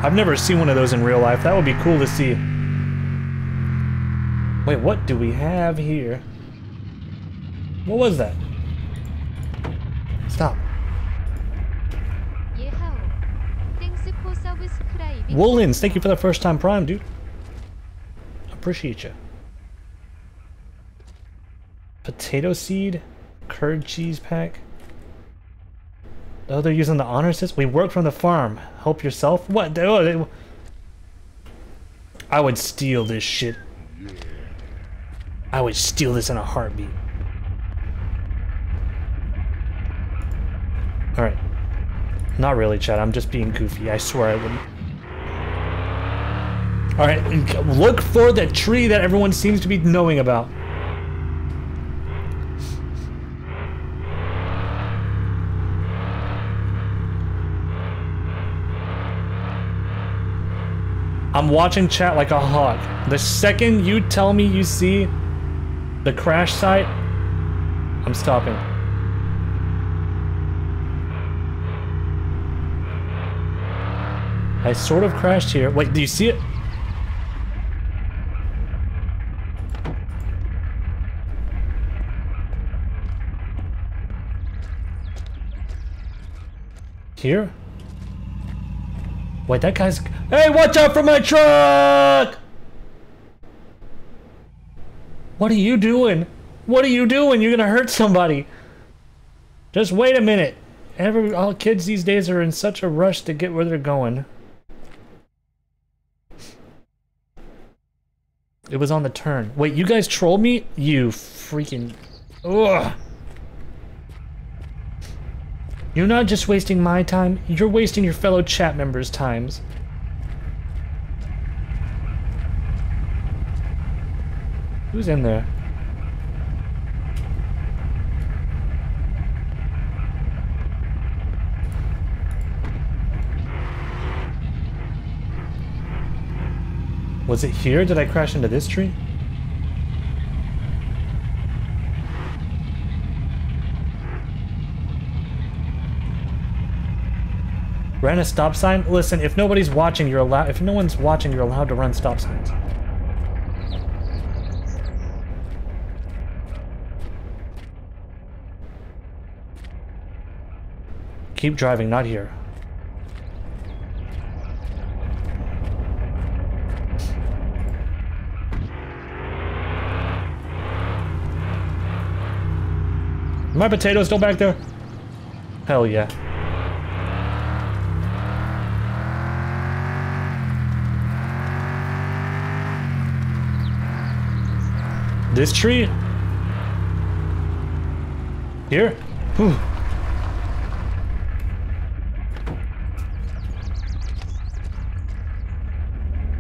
I've never seen one of those in real life. That would be cool to see. Wait, what do we have here? What was that? Stop. Woolens, thank you for the first time prime, dude. Appreciate you. Potato seed, curd cheese pack. Oh, they're using the honor system. We work from the farm. Help yourself. What? Oh, they... I would steal this shit. I would steal this in a heartbeat. Alright. Not really, Chad. I'm just being goofy. I swear I wouldn't. Alright, look for the tree that everyone seems to be knowing about. I'm watching chat like a hawk. The second you tell me you see the crash site, I'm stopping. I sort of crashed here. Wait, do you see it? Here? Wait, that guy's... Hey, watch out for my truck! What are you doing? What are you doing? You're gonna hurt somebody. Just wait a minute. Every all kids these days are in such a rush to get where they're going. It was on the turn. Wait, you guys troll me? You freaking... Ugh. You're not just wasting my time, you're wasting your fellow chat members' times. Who's in there? Was it here? Did I crash into this tree? Ran a stop sign? Listen, if nobody's watching, you're allowed- if no one's watching, you're allowed to run stop signs. Keep driving, not here. My potato still back there? Hell yeah. This tree? Here? Whew.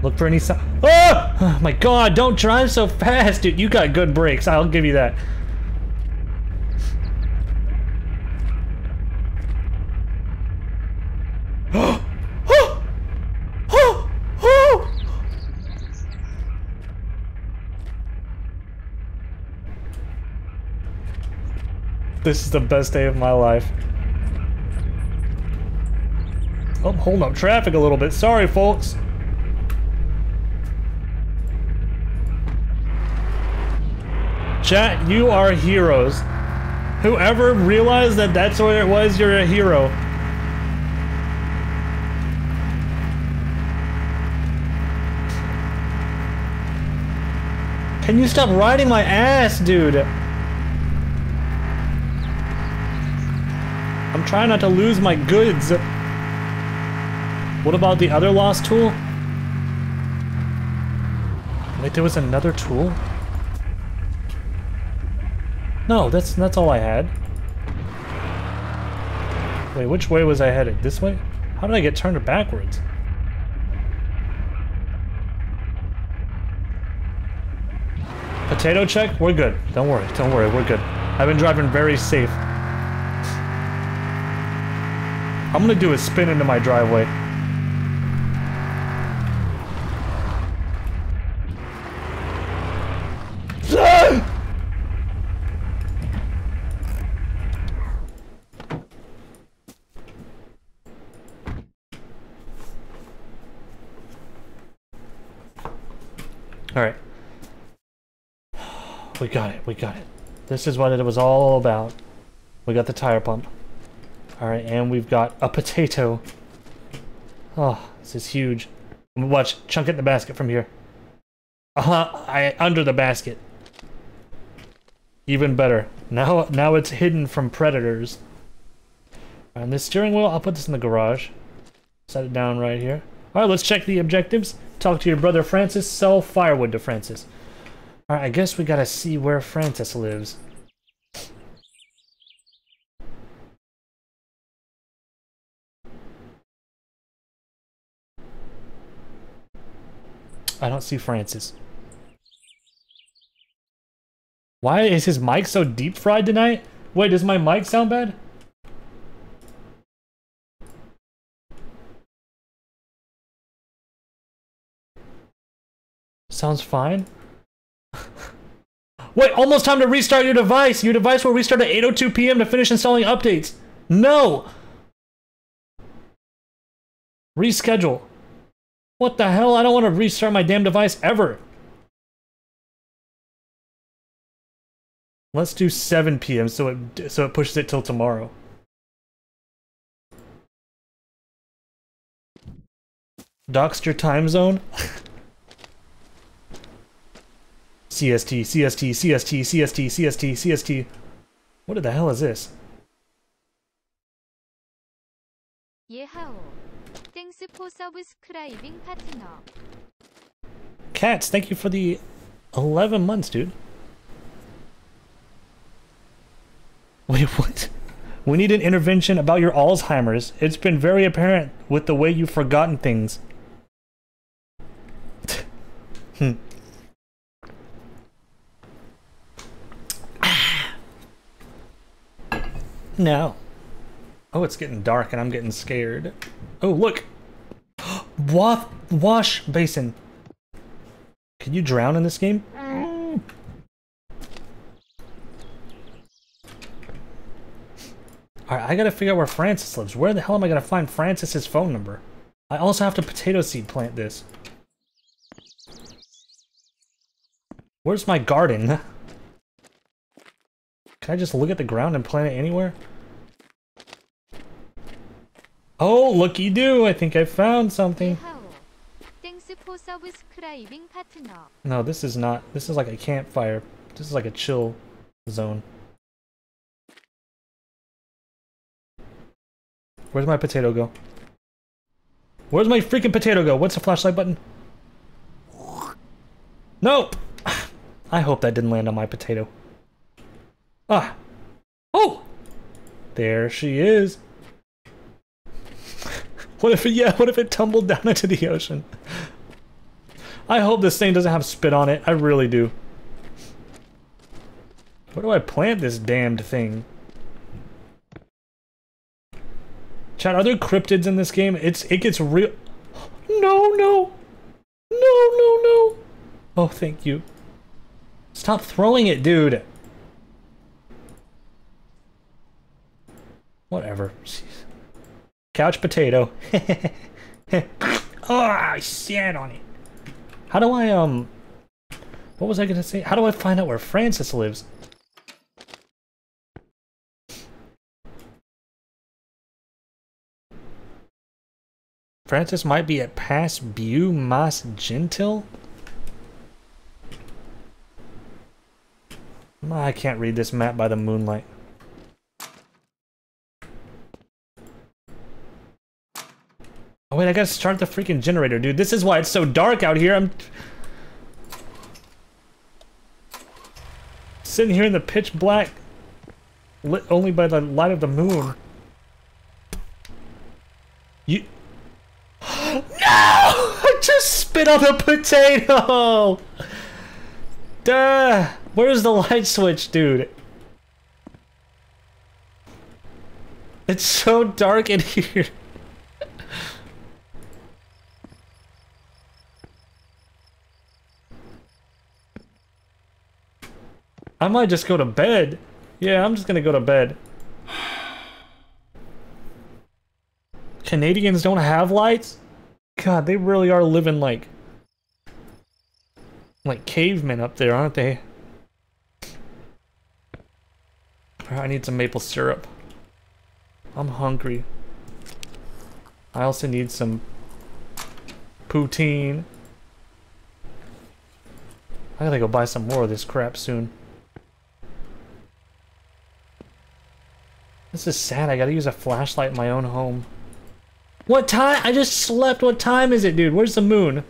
Look for any sign. Oh! oh my god, don't drive so fast, dude. You got good brakes, I'll give you that. Oh! Oh! Oh! Oh! This is the best day of my life. Oh, holding up traffic a little bit. Sorry, folks. Chat, you are heroes. Whoever realized that that's what it was, you're a hero. Can you stop riding my ass, dude? I'm trying not to lose my goods. What about the other lost tool? Wait, there was another tool? No, that's that's all I had. Wait, which way was I headed? This way? How did I get turned backwards? Potato check? We're good. Don't worry, don't worry, we're good. I've been driving very safe. I'm gonna do a spin into my driveway. Alright. We got it, we got it. This is what it was all about. We got the tire pump. Alright, and we've got a potato. Oh, this is huge. Watch, chunk it in the basket from here. Uh-huh, I under the basket. Even better. Now now it's hidden from predators. And this steering wheel, I'll put this in the garage. Set it down right here. Alright, let's check the objectives. Talk to your brother Francis, sell firewood to Francis. Alright, I guess we gotta see where Francis lives. I don't see Francis. Why is his mic so deep fried tonight? Wait, does my mic sound bad? Sounds fine. Wait, almost time to restart your device. Your device will restart at 8.02 p.m. to finish installing updates. No! Reschedule. What the hell? I don't want to restart my damn device ever. Let's do 7 p.m. so it so it pushes it till tomorrow. Doxed your time zone? CST, CST, CST, CST, CST, CST. What the hell is this? 예하오. 땡스 포 서브스크라이빙 파트너. Cats, thank you for the 11 months, dude. Wait, what? We need an intervention about your Alzheimer's. It's been very apparent with the way you've forgotten things. hmm. No. Oh, it's getting dark and I'm getting scared. Oh, look! Wa wash basin. Can you drown in this game? Alright, I gotta figure out where Francis lives. Where the hell am I gonna find Francis's phone number? I also have to potato seed plant this. Where's my garden? Can I just look at the ground and plant it anywhere? Oh, looky do! I think I found something. No, this is not. This is like a campfire. This is like a chill zone. Where's my potato go? Where's my freaking potato go? What's the flashlight button? Nope! I hope that didn't land on my potato. Ah! Oh! There she is. What if it, yeah, what if it tumbled down into the ocean? I hope this thing doesn't have spit on it. I really do. Where do I plant this damned thing? Chad, are there cryptids in this game? It's it gets real. No, no, no, no, no. Oh, thank you. Stop throwing it, dude. Whatever. Jeez. Couch potato. oh, I sat on it. How do I, um... What was I gonna say? How do I find out where Francis lives? Francis might be at Pass Bu Mas Gentil? I can't read this map by the moonlight. Oh wait, I gotta start the freaking generator, dude. This is why it's so dark out here. I'm sitting here in the pitch black, lit only by the light of the moon. You... no! I just spit on a potato! Duh! Where's the light switch, dude? It's so dark in here. I might just go to bed. Yeah, I'm just gonna go to bed. Canadians don't have lights? God, they really are living like... Like cavemen up there, aren't they? I need some maple syrup. I'm hungry. I also need some poutine. I gotta go buy some more of this crap soon. This is sad. I gotta use a flashlight in my own home. What time? I just slept. What time is it, dude? Where's the moon?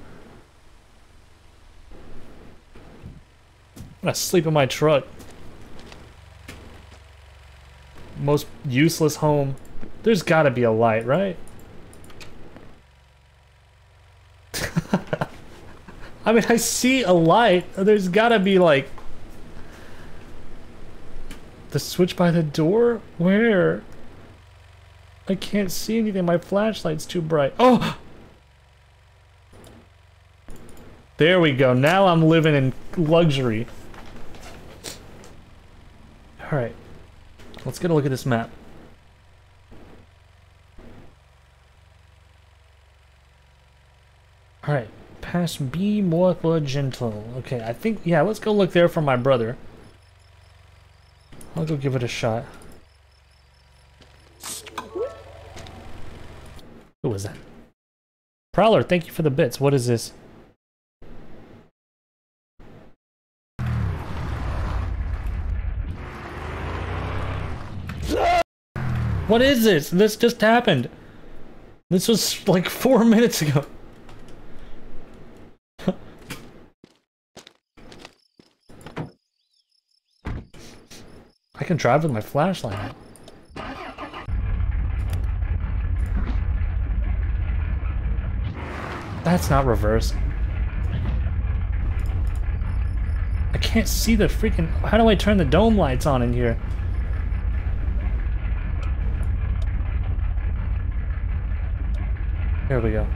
I'm gonna sleep in my truck. Most useless home. There's gotta be a light, right? I mean, I see a light. There's gotta be like the switch by the door? Where? I can't see anything. My flashlight's too bright. Oh! There we go. Now I'm living in luxury. Alright. Let's get a look at this map. Alright. Pass B more gentle. Okay, I think, yeah, let's go look there for my brother. I'll go give it a shot. Who was that? Prowler, thank you for the bits. What is this? What is this? This just happened. This was like four minutes ago. I can drive with my flashlight. That's not reverse. I can't see the freaking... How do I turn the dome lights on in here? Here we go.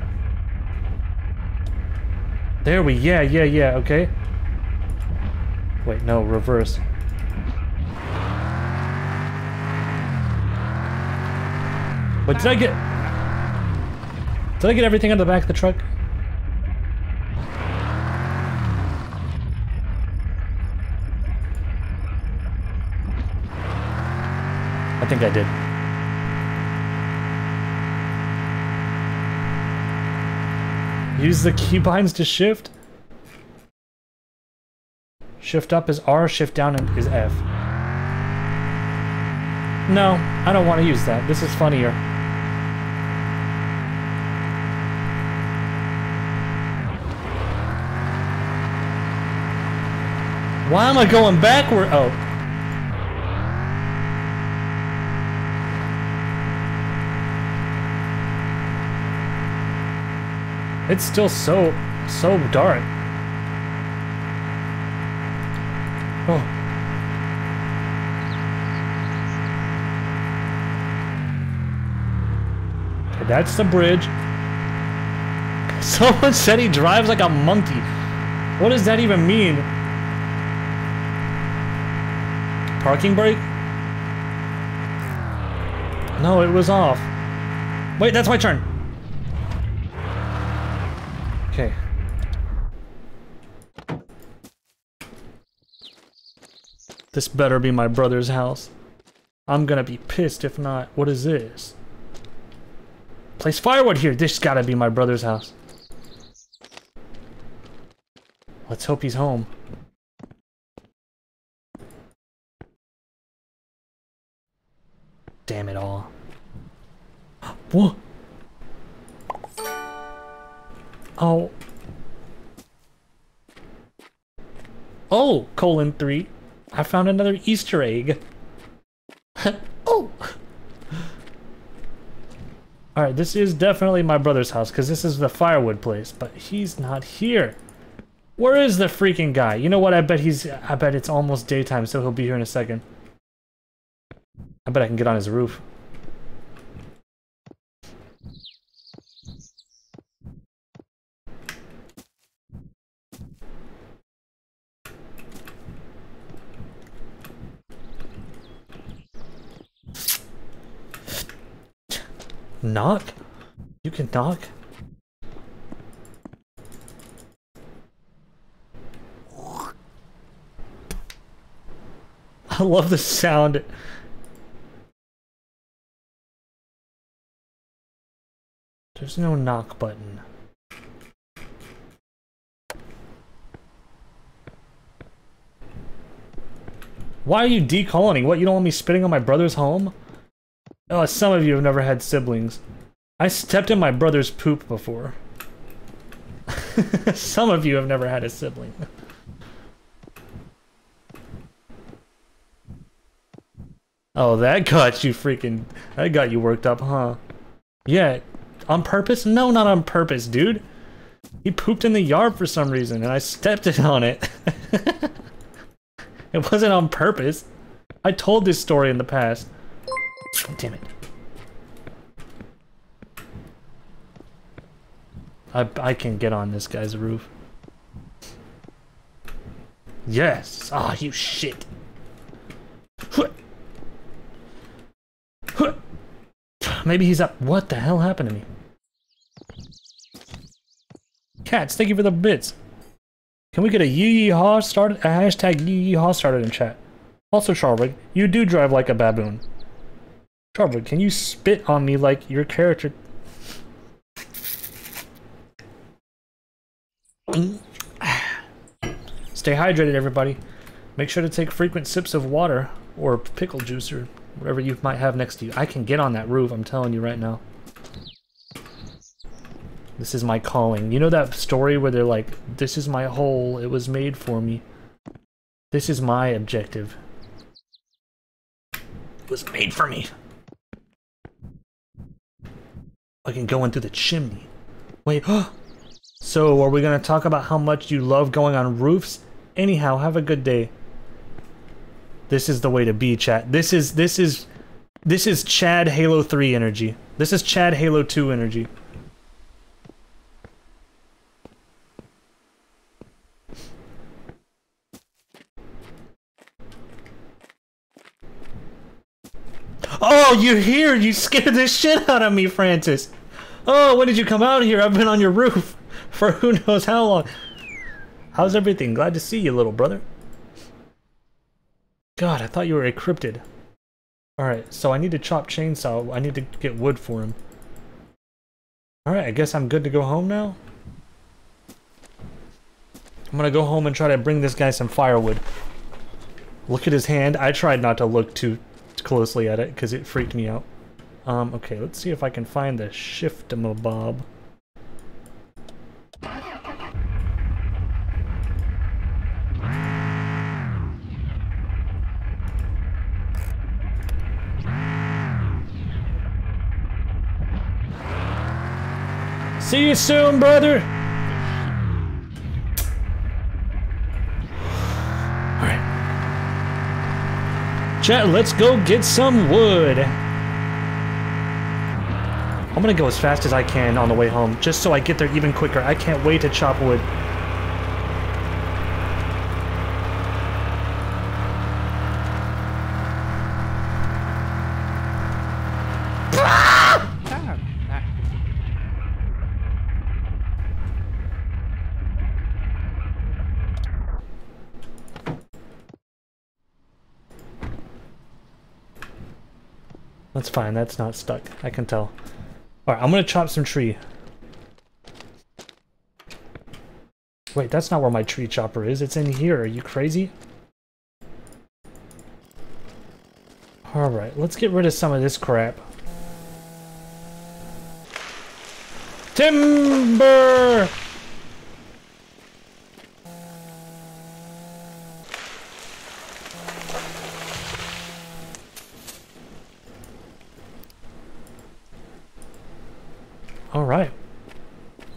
There we... Yeah, yeah, yeah, okay. Wait, no, reverse. But did I get... Did I get everything on the back of the truck? I think I did. Use the keybinds to shift. Shift up is R, shift down is F. No, I don't want to use that. This is funnier. Why am I going backward? Oh. It's still so, so dark. Oh. That's the bridge. Someone said he drives like a monkey. What does that even mean? Parking brake? No, it was off. Wait, that's my turn. Okay. This better be my brother's house. I'm gonna be pissed if not. What is this? Place firewood here. This gotta be my brother's house. Let's hope he's home. Damn it all. What? Oh. Oh, colon three. I found another Easter egg. oh. Alright, this is definitely my brother's house because this is the firewood place, but he's not here. Where is the freaking guy? You know what? I bet he's. I bet it's almost daytime, so he'll be here in a second. I bet I can get on his roof. Knock? You can knock? I love the sound. There's no knock button. Why are you decoloning? What, you don't want me spitting on my brother's home? Oh, some of you have never had siblings. I stepped in my brother's poop before. some of you have never had a sibling. Oh, that got you freaking... That got you worked up, huh? Yeah. On purpose? No, not on purpose, dude. He pooped in the yard for some reason, and I stepped on it. it wasn't on purpose. I told this story in the past. Damn it. I, I can get on this guy's roof. Yes! Ah, oh, you shit! Maybe he's up. What the hell happened to me? Cats, thank you for the bits. Can we get a yee haw started? A hashtag yee haw started in chat. Also, Charwood, you do drive like a baboon. Charwood, can you spit on me like your character? Stay hydrated, everybody. Make sure to take frequent sips of water or pickle juice or whatever you might have next to you. I can get on that roof, I'm telling you right now. This is my calling. You know that story where they're like, this is my hole, it was made for me. This is my objective. It was made for me. I can go in through the chimney. Wait, so are we gonna talk about how much you love going on roofs? Anyhow, have a good day. This is the way to be, chat. This is this is this is Chad Halo 3 energy. This is Chad Halo 2 energy. Oh, you're here! You scared the shit out of me, Francis! Oh, when did you come out here? I've been on your roof for who knows how long. How's everything? Glad to see you, little brother. God, I thought you were a cryptid. Alright, so I need to chop chainsaw. I need to get wood for him. Alright, I guess I'm good to go home now? I'm gonna go home and try to bring this guy some firewood. Look at his hand. I tried not to look too closely at it because it freaked me out. Um, okay, let's see if I can find the shift bob. See you soon, brother. Alright. Chat, let's go get some wood. I'm gonna go as fast as I can on the way home, just so I get there even quicker. I can't wait to chop wood. Ah, nah. That's fine, that's not stuck. I can tell. Alright, I'm gonna chop some tree. Wait, that's not where my tree chopper is. It's in here. Are you crazy? Alright, let's get rid of some of this crap. Timber!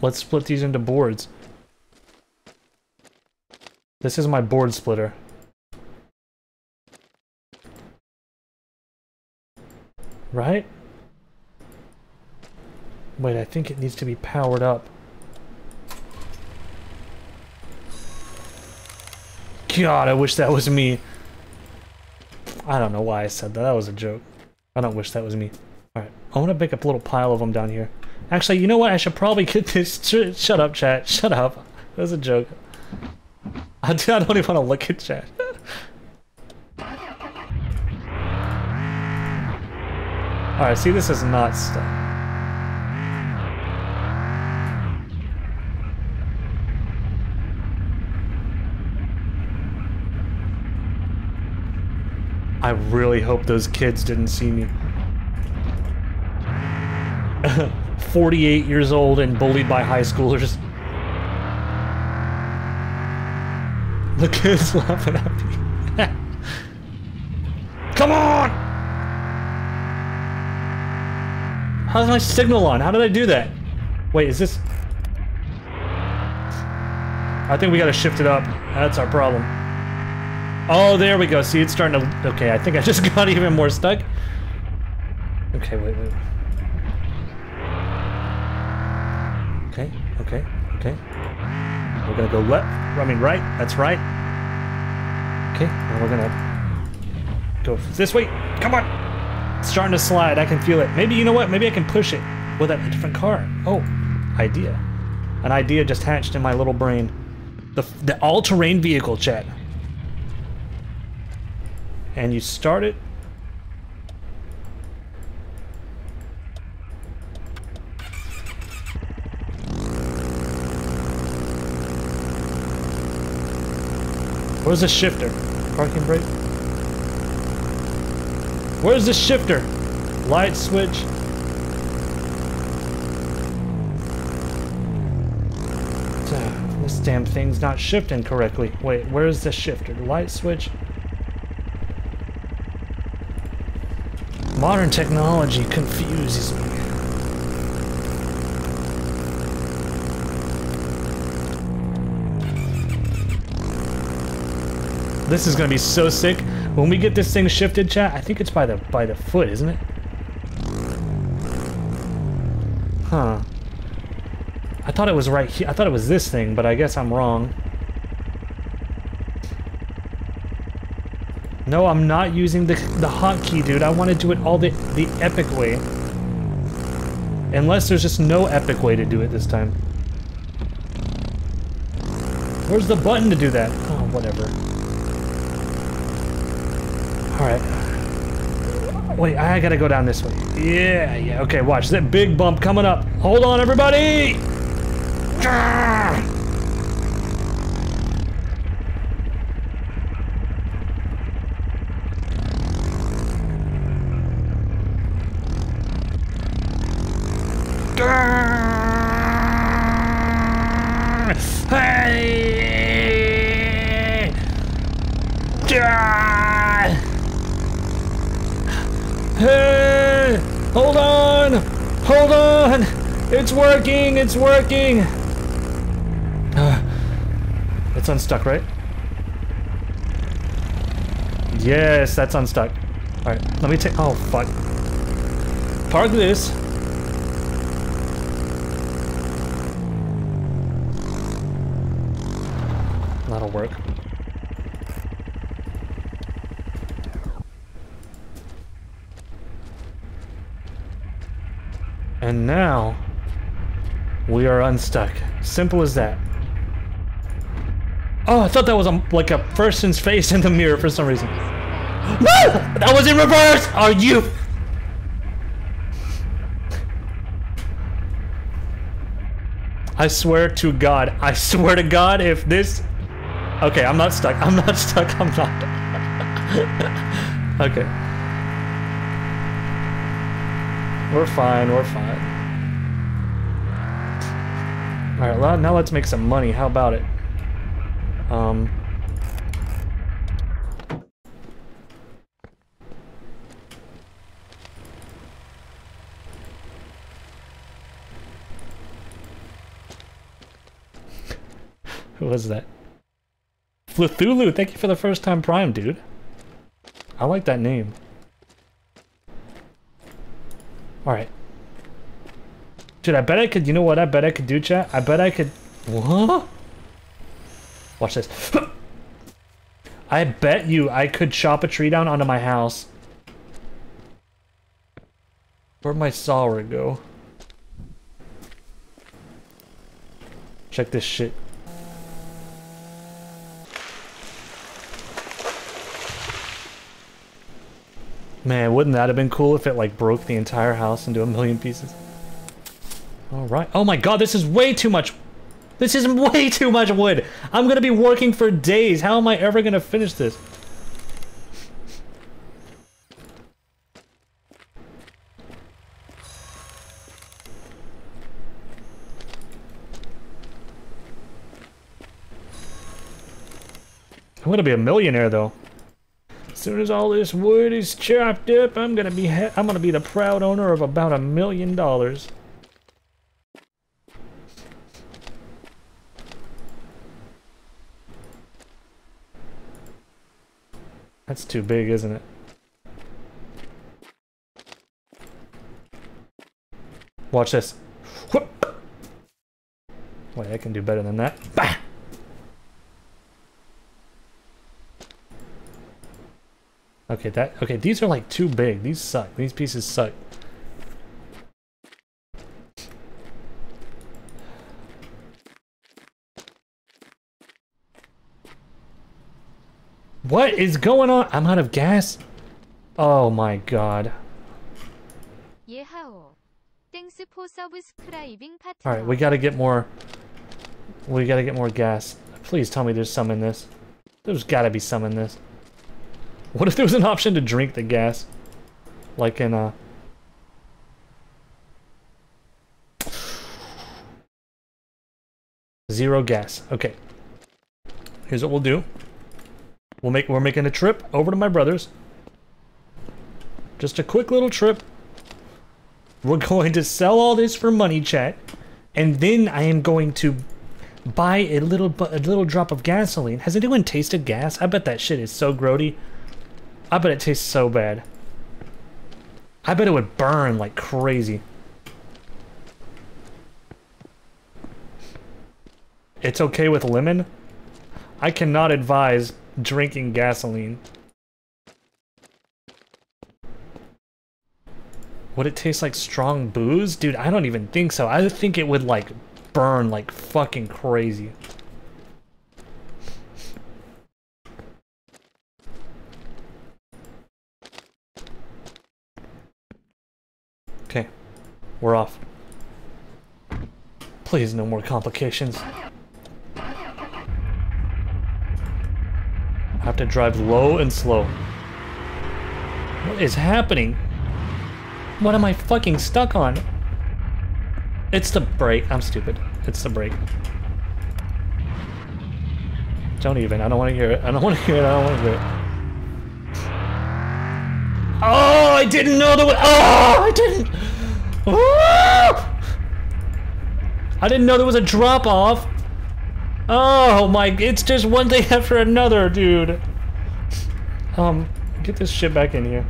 Let's split these into boards. This is my board splitter. Right? Wait, I think it needs to be powered up. God, I wish that was me. I don't know why I said that. That was a joke. I don't wish that was me. Alright, I want to make a little pile of them down here. Actually, you know what? I should probably get this. Shut up, chat. Shut up. That was a joke. I don't even want to look at chat. Alright, see, this is not stuff. I really hope those kids didn't see me. 48 years old and bullied by high schoolers. The kids laughing at me. Come on! How's my signal on? How did I do that? Wait, is this... I think we gotta shift it up. That's our problem. Oh, there we go. See, it's starting to... Okay, I think I just got even more stuck. Okay, wait, wait. Okay, okay. We're gonna go left. I mean, right. That's right. Okay, now we're gonna go this way. Come on! It's starting to slide. I can feel it. Maybe, you know what? Maybe I can push it with a different car. Oh, idea. An idea just hatched in my little brain. The, the all-terrain vehicle, chat. And you start it Where's the shifter? Parking brake? Where's the shifter? Light switch. Ah, This damn thing's not shifting correctly. Wait, where's the shifter? The light switch? Modern technology confuses me. This is gonna be so sick. When we get this thing shifted, chat, I think it's by the by the foot, isn't it? Huh. I thought it was right here. I thought it was this thing, but I guess I'm wrong. No, I'm not using the the hotkey, dude. I want to do it all the the epic way. Unless there's just no epic way to do it this time. Where's the button to do that? Oh, whatever. Alright. Wait, I gotta go down this way. Yeah, yeah, okay, watch. That big bump coming up. Hold on, everybody! Hey! Ah! Hey! Hold on! Hold on! It's working! It's working! Ah. it's unstuck, right? Yes, that's unstuck. Alright, let me take- oh, fuck. Park this. That'll work. And now, we are unstuck. Simple as that. Oh, I thought that was a, like a person's face in the mirror for some reason. That was in reverse! Are you... I swear to God, I swear to God, if this... Okay, I'm not stuck. I'm not stuck. I'm not. okay. We're fine. We're fine. Alright, well, now let's make some money. How about it? Um... Who was that? Flthulu, thank you for the first time prime, dude. I like that name. Alright. Dude, I bet I could, you know what I bet I could do, chat? I bet I could... What? Watch this. I bet you I could chop a tree down onto my house. Where'd my saw go? Check this shit. Man, wouldn't that have been cool if it like broke the entire house into a million pieces? All right. Oh my god, this is way too much. This is way too much wood. I'm gonna be working for days. How am I ever gonna finish this? I'm gonna be a millionaire though. As soon as all this wood is chopped up, I'm gonna be I'm gonna be the proud owner of about a million dollars. That's too big, isn't it? Watch this. Whoop. Wait, I can do better than that. Bah! Okay, that okay, these are like too big. These suck. These pieces suck. What is going on? I'm out of gas. Oh my god. Alright, we gotta get more... We gotta get more gas. Please tell me there's some in this. There's gotta be some in this. What if there was an option to drink the gas? Like in, a Zero gas. Okay. Here's what we'll do. We'll make we're making a trip over to my brother's. Just a quick little trip. We're going to sell all this for money, chat, and then I am going to buy a little a little drop of gasoline. Has anyone tasted gas? I bet that shit is so grody. I bet it tastes so bad. I bet it would burn like crazy. It's okay with lemon? I cannot advise drinking gasoline. Would it taste like strong booze? Dude, I don't even think so. I think it would like burn like fucking crazy. Okay, we're off. Please, no more complications. Have to drive low and slow. What is happening? What am I fucking stuck on? It's the brake. I'm stupid. It's the brake. Don't even. I don't want to hear it. I don't want to hear it. I don't want to hear it. Oh, I didn't know there was. Oh, I didn't. Oh! I didn't know there was a drop off. Oh my! It's just one thing after another, dude. Um, get this shit back in here.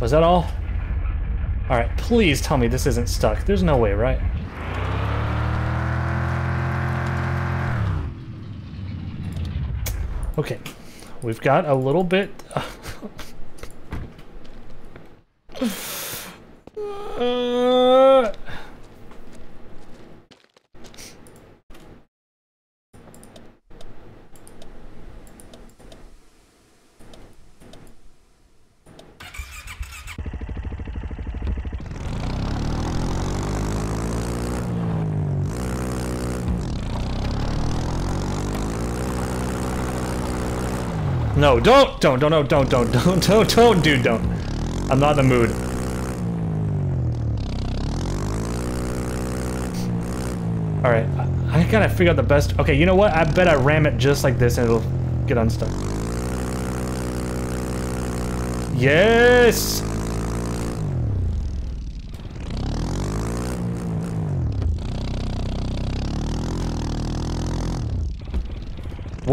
Was that all? Alright, please tell me this isn't stuck. There's no way, right? Okay, we've got a little bit... Uh, No, don't, don't, don't, don't, don't, don't, don't, don't, don't, dude, don't. I'm not in the mood. All right, I, I gotta figure out the best. Okay, you know what? I bet I ram it just like this and it'll get unstuck. Yes.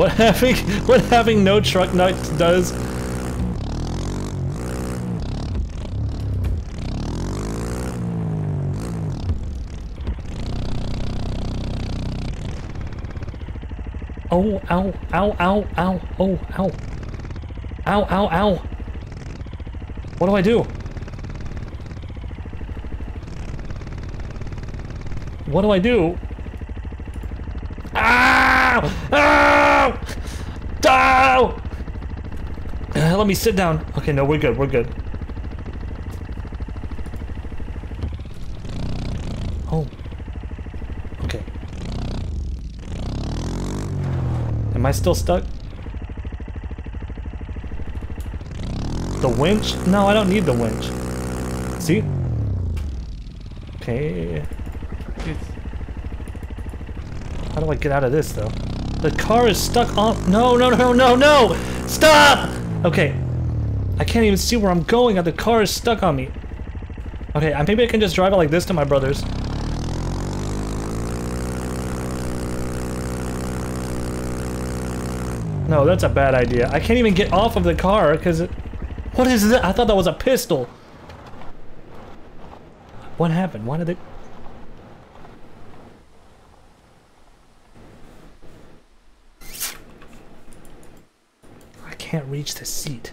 What having what having no truck nuts does Oh, ow, ow, ow, ow, oh, ow. Ow, ow, ow. What do I do? What do I do? Ow! Ow! Ow! Uh, let me sit down. Okay, no, we're good, we're good. Oh. Okay. Am I still stuck? The winch? No, I don't need the winch. See? Okay. How do I get out of this, though? The car is stuck on- No, no, no, no, no! Stop! Okay. I can't even see where I'm going, the car is stuck on me. Okay, maybe I can just drive it like this to my brother's. No, that's a bad idea. I can't even get off of the car, because. What is that? I thought that was a pistol. What happened? Why did it... I can't reach the seat.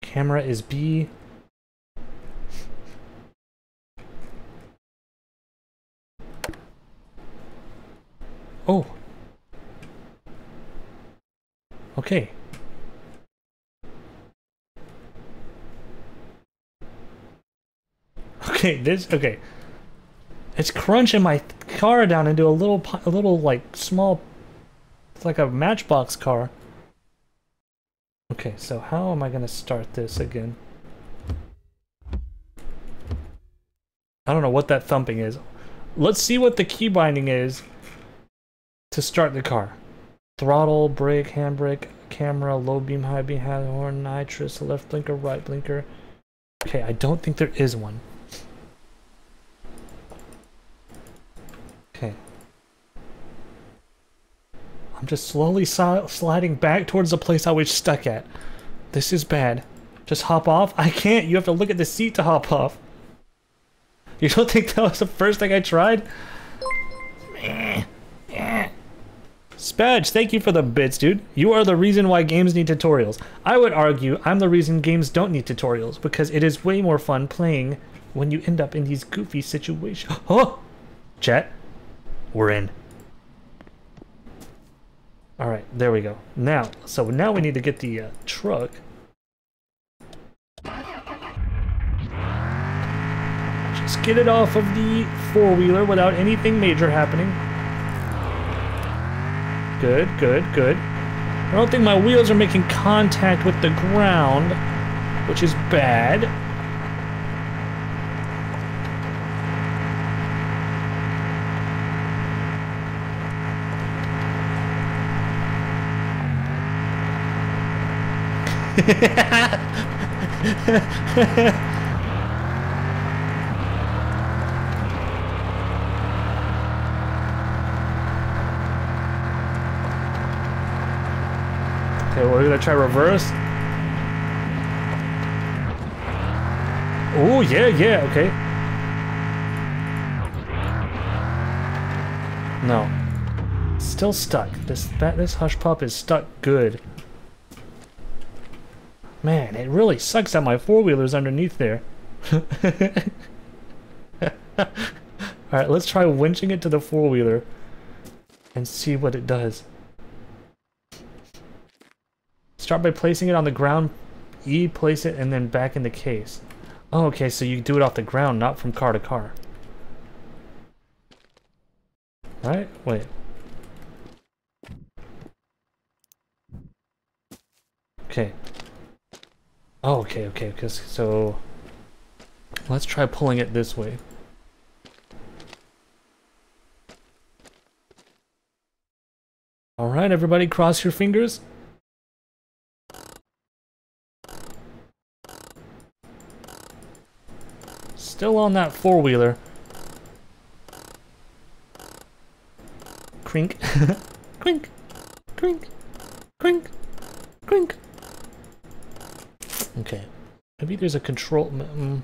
Camera is B. Oh. Okay. Okay, this okay. It's crunching my car down into a little a little like small it's like a matchbox car. Okay, so how am I going to start this again? I don't know what that thumping is. Let's see what the key binding is to start the car. Throttle, brake, handbrake, camera, low beam, high beam, horn, nitrous, left blinker, right blinker. Okay, I don't think there is one. Okay. I'm just slowly sliding back towards the place I was stuck at. This is bad. Just hop off? I can't. You have to look at the seat to hop off. You don't think that was the first thing I tried? Spadge, thank you for the bits, dude. You are the reason why games need tutorials. I would argue I'm the reason games don't need tutorials, because it is way more fun playing when you end up in these goofy situations. Oh! Chat, we're in. All right, there we go. Now, so now we need to get the uh, truck. Just get it off of the four-wheeler without anything major happening. Good, good, good. I don't think my wheels are making contact with the ground, which is bad. we're gonna try reverse. Oh yeah, yeah, okay. No. Still stuck. This that this hush pup is stuck good. Man, it really sucks that my four wheeler's underneath there. Alright, let's try winching it to the four wheeler and see what it does. Start by placing it on the ground, E, place it, and then back in the case. Oh, okay, so you do it off the ground, not from car to car. Right? Wait. Okay. Oh, okay, okay, because so let's try pulling it this way. All right, everybody, cross your fingers. Still on that four-wheeler. Crink. crink. Crink. Crink. Crink. Okay. Maybe there's a control... Mm.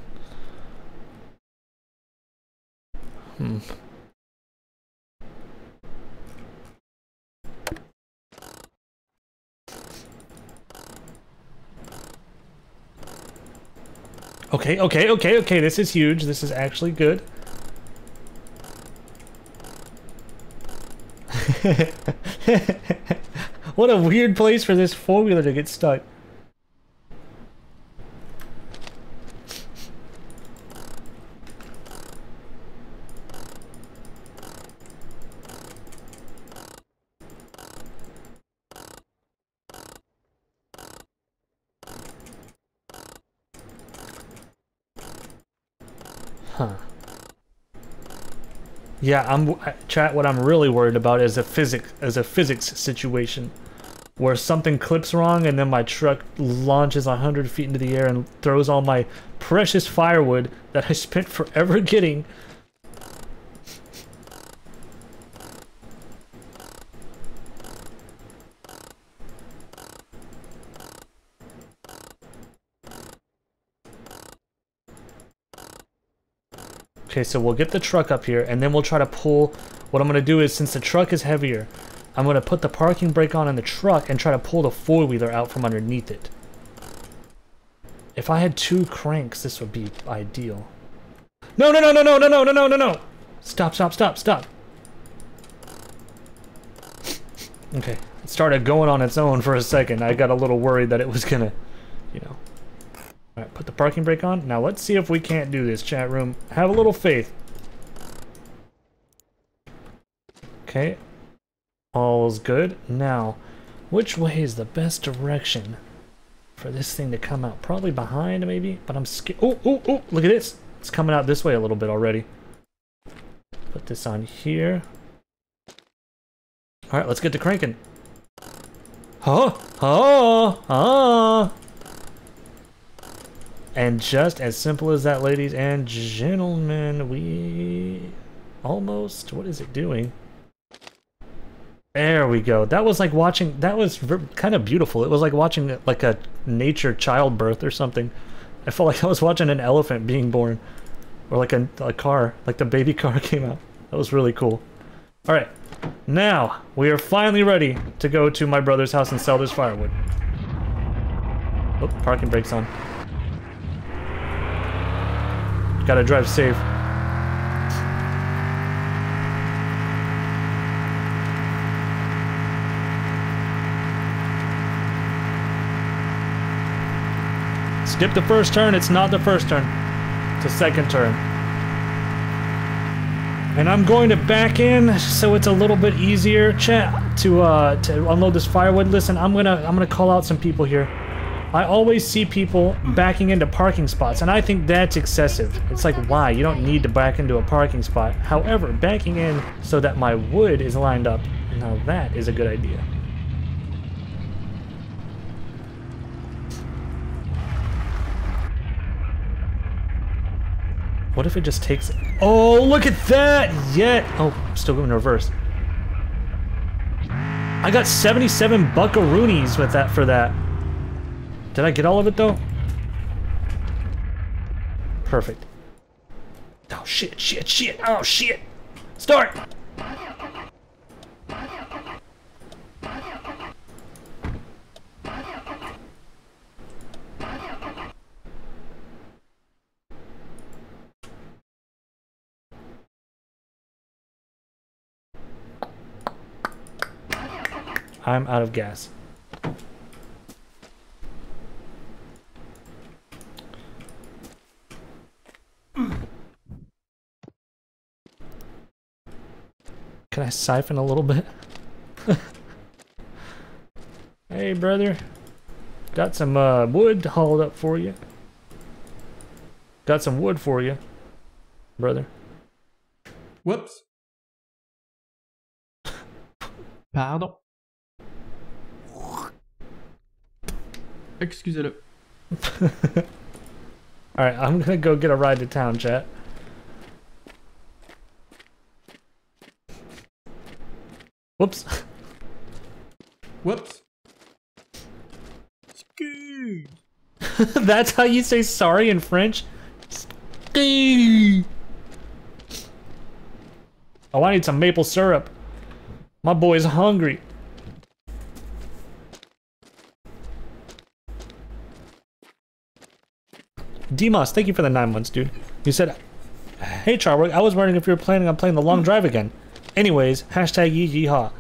Hmm. Okay, okay, okay, okay, this is huge. This is actually good. what a weird place for this four-wheeler to get stuck. Yeah, I'm chat. What I'm really worried about is a physics is a physics situation, where something clips wrong and then my truck launches hundred feet into the air and throws all my precious firewood that I spent forever getting. Okay, so we'll get the truck up here, and then we'll try to pull... What I'm going to do is, since the truck is heavier, I'm going to put the parking brake on in the truck and try to pull the four-wheeler out from underneath it. If I had two cranks, this would be ideal. No, no, no, no, no, no, no, no, no, no, no! Stop, stop, stop, stop! Okay, it started going on its own for a second. I got a little worried that it was gonna, you know... Alright, put the parking brake on. Now let's see if we can't do this, chat room. Have a little faith. Okay. All's good. Now, which way is the best direction for this thing to come out? Probably behind, maybe? But I'm scared. Oh, oh, oh, look at this. It's coming out this way a little bit already. Put this on here. Alright, let's get to cranking. Oh, oh, oh. And just as simple as that, ladies and gentlemen, we almost, what is it doing? There we go. That was like watching, that was kind of beautiful. It was like watching like a nature childbirth or something. I felt like I was watching an elephant being born. Or like a, a car, like the baby car came out. That was really cool. All right, now we are finally ready to go to my brother's house and sell this firewood. Oh, parking brakes on. Gotta drive safe. Skip the first turn, it's not the first turn. It's the second turn. And I'm going to back in so it's a little bit easier, chat, to uh to unload this firewood. Listen, I'm gonna I'm gonna call out some people here. I always see people backing into parking spots, and I think that's excessive. It's like, why? You don't need to back into a parking spot. However, backing in so that my wood is lined up, now that is a good idea. What if it just takes... Oh, look at that! Yet... Oh, still going reverse. I got 77 buckaroonies with that for that. Did I get all of it, though? Perfect. Oh, shit, shit, shit. Oh, shit. Start! I'm out of gas. Can I siphon a little bit? hey, brother. Got some uh, wood hauled up for you. Got some wood for you, brother. Whoops. Pardon. Excusez-le. Alright, I'm gonna go get a ride to town, chat. Whoops. Whoops. Ski. That's how you say sorry in French? Ski. Oh, I need some maple syrup. My boy's hungry. Demos, thank you for the nine months, dude. You said, Hey Charborg, I was wondering if you were planning on playing the long hmm. drive again. Anyways, hashtag yee yeehaw.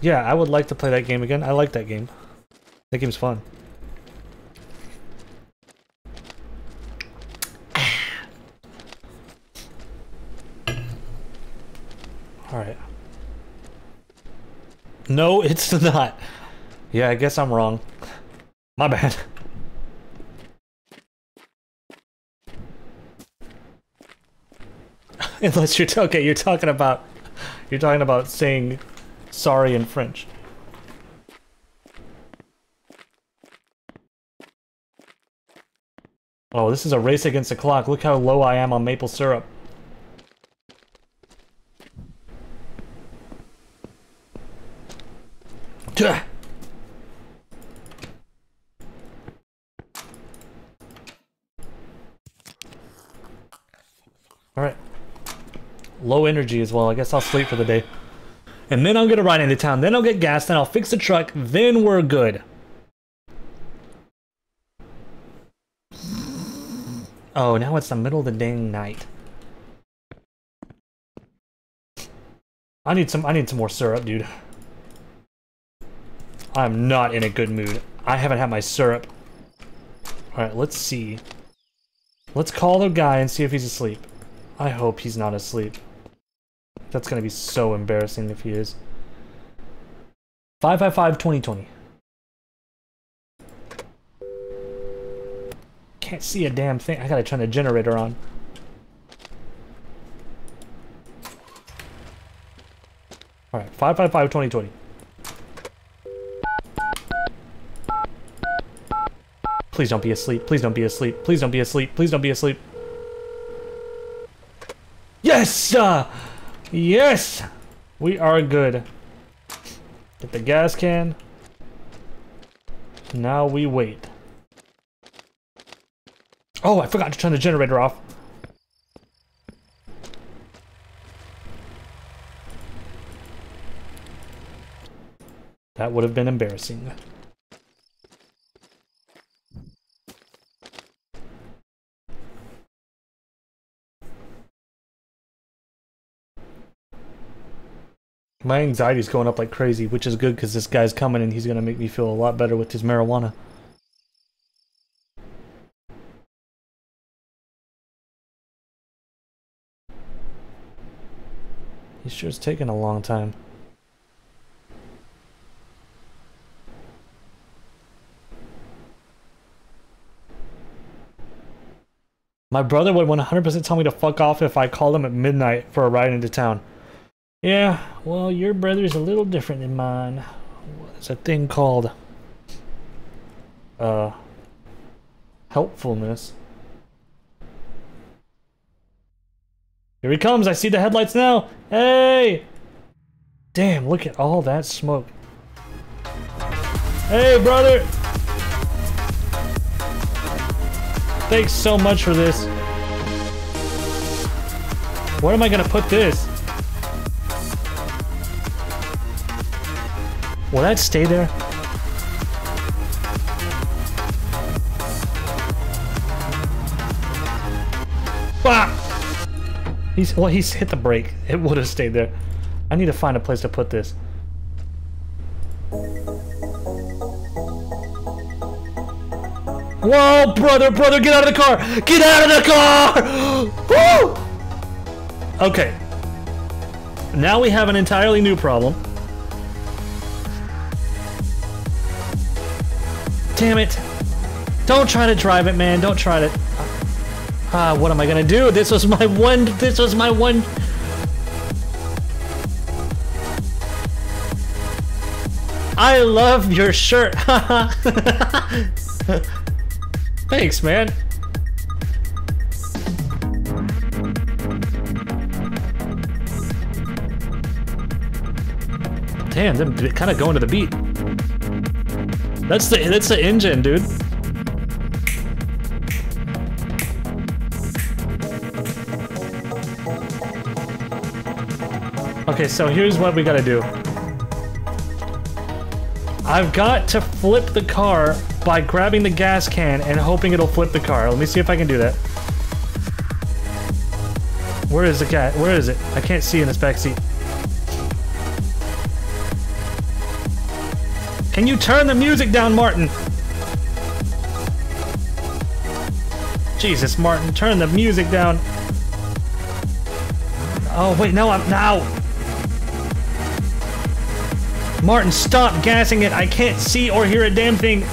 Yeah, I would like to play that game again. I like that game. That game's fun. Alright. No, it's not. Yeah, I guess I'm wrong. My bad. Unless you're okay, you're talking about you're talking about saying sorry in French. Oh, this is a race against the clock. Look how low I am on maple syrup. Duh. Alright. Low energy as well. I guess I'll sleep for the day. And then I'll get a ride into town. Then I'll get gas. Then I'll fix the truck. Then we're good. Oh, now it's the middle of the dang night. I need some I need some more syrup, dude. I'm not in a good mood. I haven't had my syrup. Alright, let's see. Let's call the guy and see if he's asleep. I hope he's not asleep. That's gonna be so embarrassing if he is. 555-2020. Can't see a damn thing. I gotta turn the generator on. Alright, 555-2020. Please don't be asleep. Please don't be asleep. Please don't be asleep. Please don't be asleep. Yes! Uh, yes! We are good. Get the gas can. Now we wait. Oh, I forgot to turn the generator off. That would have been embarrassing. My anxiety's going up like crazy, which is good because this guy's coming and he's gonna make me feel a lot better with his marijuana. He sure is taking a long time. My brother would 100% tell me to fuck off if I called him at midnight for a ride into town. Yeah, well, your brother's a little different than mine. It's a thing called, uh, helpfulness. Here he comes, I see the headlights now! Hey! Damn, look at all that smoke. Hey, brother! Thanks so much for this. Where am I gonna put this? Will that stay there? Ah! He's well. He's hit the brake. It would have stayed there. I need to find a place to put this. Whoa, brother, brother, get out of the car! Get out of the car! Woo! Okay. Now we have an entirely new problem. Damn it. Don't try to drive it, man. Don't try to... Ah, what am I gonna do? This was my one... This was my one... I love your shirt. Thanks, man. Damn, them kind of going to the beat. That's the that's the engine, dude. Okay, so here's what we gotta do. I've got to flip the car by grabbing the gas can and hoping it'll flip the car. Let me see if I can do that. Where is the cat? Where is it? I can't see in this back seat. Can you turn the music down, Martin? Jesus, Martin, turn the music down. Oh, wait, no, I'm now. Martin, stop gassing it. I can't see or hear a damn thing.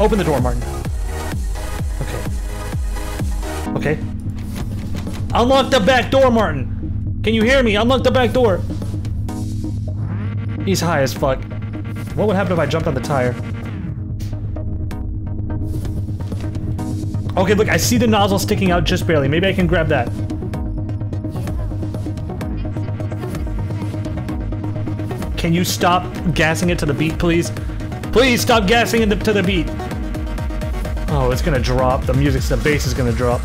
Open the door, Martin. Okay. Okay. Unlock the back door, Martin. Can you hear me? Unlock the back door. He's high as fuck. What would happen if I jumped on the tire? Okay, look, I see the nozzle sticking out just barely. Maybe I can grab that. Can you stop gassing it to the beat, please? Please stop gassing it to the beat. Oh, it's gonna drop. The music, the bass is gonna drop.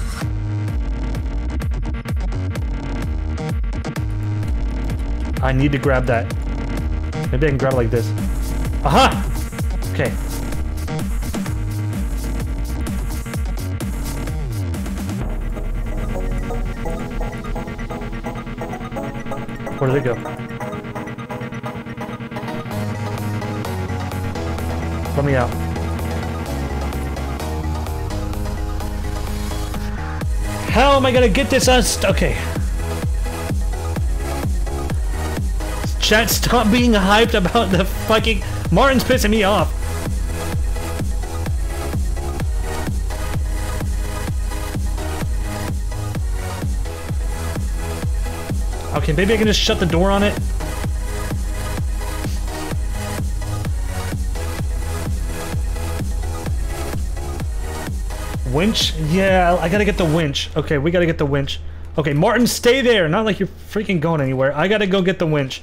I need to grab that. Maybe I can grab it like this. Aha! Okay. Where did it go? Let me out. How am I gonna get this unst- okay. Chat, stop being hyped about the fucking- Martin's pissing me off. Okay, maybe I can just shut the door on it. Winch? Yeah, I gotta get the winch. Okay, we gotta get the winch. Okay, Martin, stay there. Not like you're freaking going anywhere. I gotta go get the winch.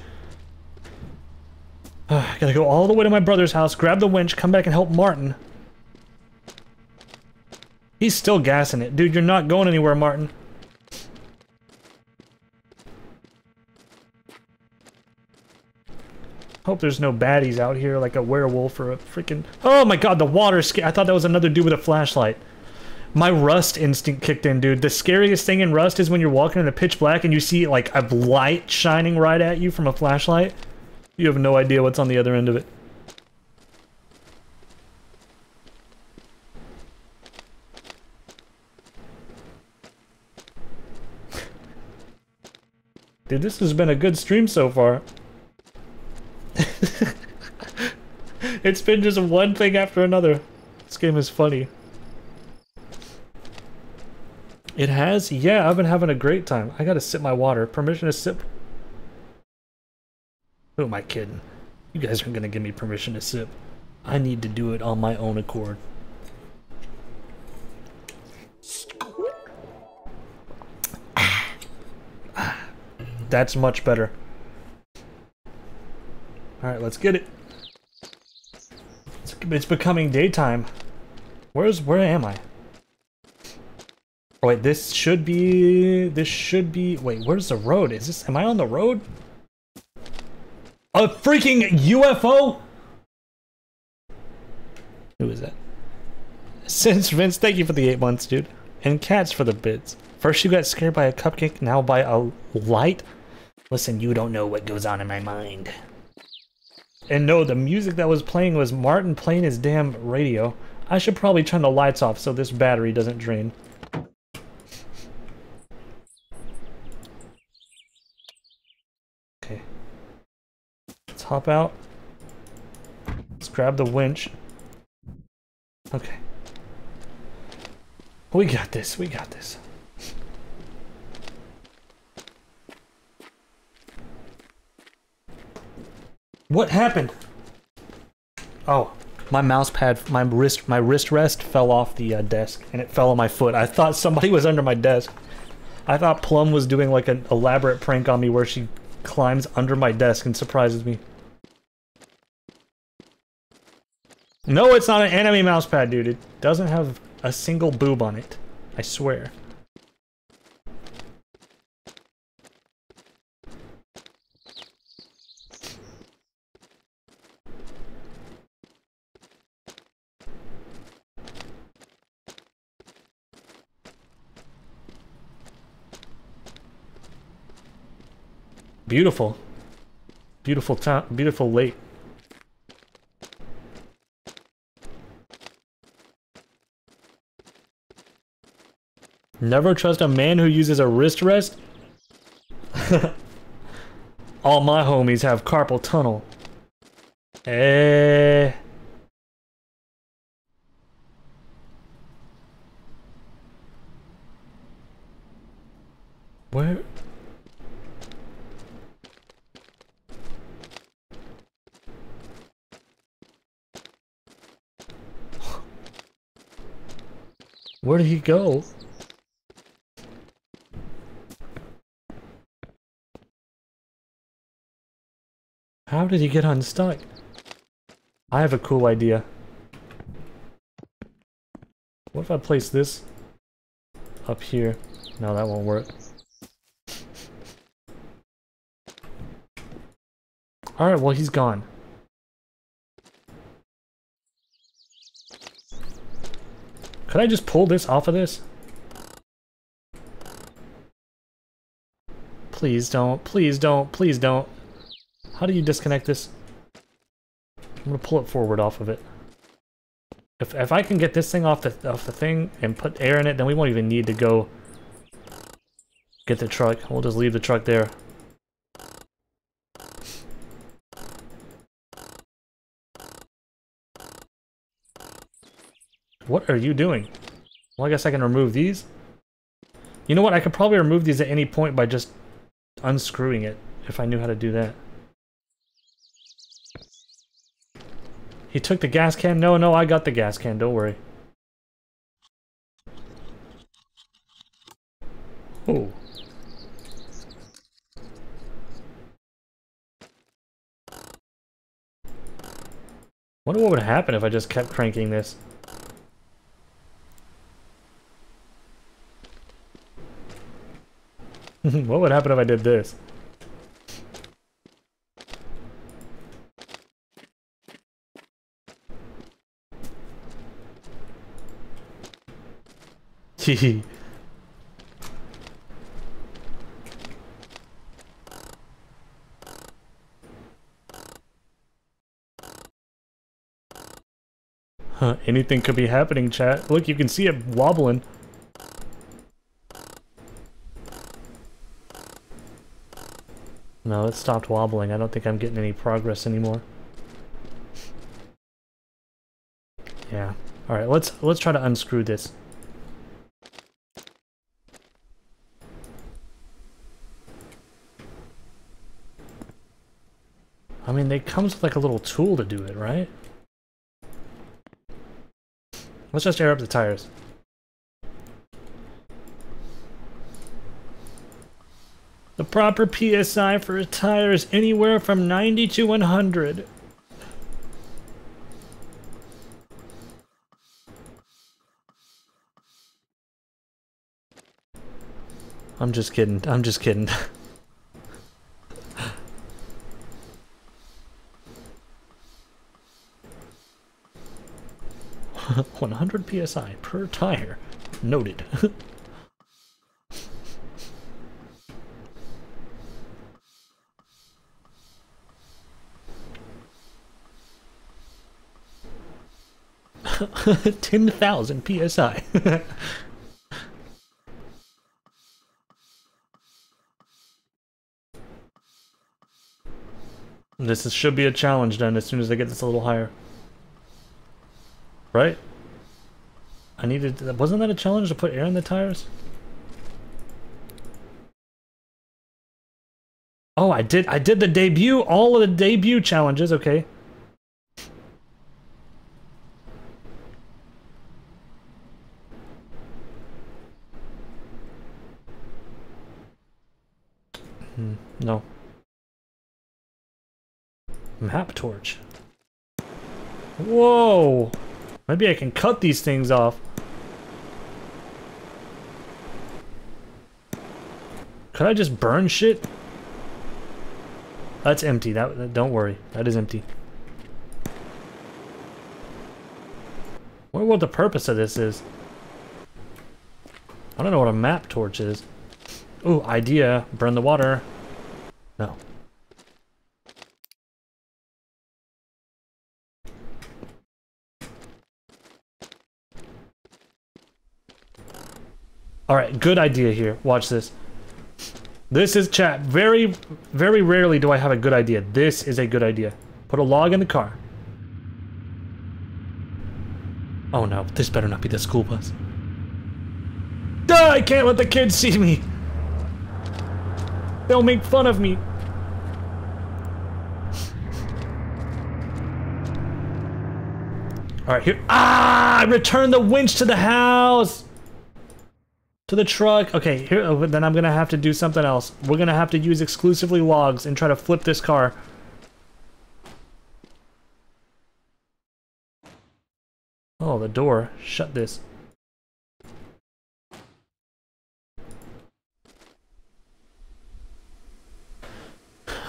I gotta go all the way to my brother's house, grab the winch, come back and help Martin. He's still gassing it. Dude, you're not going anywhere, Martin. Hope there's no baddies out here like a werewolf or a freaking... Oh my god, the water I thought that was another dude with a flashlight. My rust instinct kicked in, dude. The scariest thing in rust is when you're walking in the pitch black and you see like a light shining right at you from a flashlight. You have no idea what's on the other end of it. Dude, this has been a good stream so far. it's been just one thing after another. This game is funny. It has? Yeah, I've been having a great time. I gotta sip my water. Permission to sip? Who am I kidding? You guys aren't gonna give me permission to sip. I need to do it on my own accord. That's much better. Alright, let's get it. It's, it's becoming daytime. Where's where am I? Oh, wait, this should be this should be wait, where's the road? Is this am I on the road? A freaking UFO? Who is that? Since Vince, thank you for the eight months, dude. And cats for the bits. First you got scared by a cupcake, now by a light? Listen, you don't know what goes on in my mind. And no, the music that was playing was Martin playing his damn radio. I should probably turn the lights off so this battery doesn't drain. Hop out. Let's grab the winch. Okay. We got this, we got this. What happened? Oh, my mouse pad, my wrist, my wrist rest fell off the uh, desk and it fell on my foot. I thought somebody was under my desk. I thought Plum was doing like an elaborate prank on me where she climbs under my desk and surprises me. No, it's not an enemy mouse pad, dude. It doesn't have a single boob on it. I swear. Beautiful. Beautiful town, beautiful lake. Never trust a man who uses a wrist rest? All my homies have carpal tunnel. Eh. Where? Where did he go? How did he get unstuck? I have a cool idea. What if I place this up here? No, that won't work. Alright, well he's gone. Could I just pull this off of this? Please don't, please don't, please don't. How do you disconnect this? I'm gonna pull it forward off of it. If, if I can get this thing off the, off the thing and put air in it, then we won't even need to go get the truck. We'll just leave the truck there. What are you doing? Well, I guess I can remove these. You know what? I could probably remove these at any point by just unscrewing it, if I knew how to do that. He took the gas can? No, no, I got the gas can, don't worry. Oh. Wonder what would happen if I just kept cranking this. what would happen if I did this? Huh, anything could be happening, chat. Look, you can see it wobbling. No, it stopped wobbling. I don't think I'm getting any progress anymore. Yeah. Alright, let's let's try to unscrew this. Mean, they comes with like a little tool to do it, right? Let's just air up the tires. The proper PSI for a tire is anywhere from 90 to 100. I'm just kidding. I'm just kidding. One hundred psi per tire. Noted. Ten thousand psi. This is, should be a challenge then as soon as I get this a little higher. Right? I needed... Wasn't that a challenge to put air in the tires? Oh, I did I did the debut, all of the debut challenges, okay. Hmm, no. Map torch. Whoa! Maybe I can cut these things off. Could I just burn shit? That's empty. That, that don't worry. That is empty. wonder what the purpose of this is. I don't know what a map torch is. Ooh, idea. Burn the water. No. Alright, good idea here. Watch this. This is chat. Very, very rarely do I have a good idea. This is a good idea. Put a log in the car. Oh no, this better not be the school bus. Duh, I can't let the kids see me. They'll make fun of me. Alright, here. Ah! Return the winch to the house! To the truck. Okay, here. oh, Then I'm gonna have to do something else. We're gonna have to use exclusively logs and try to flip this car. Oh, the door. Shut this.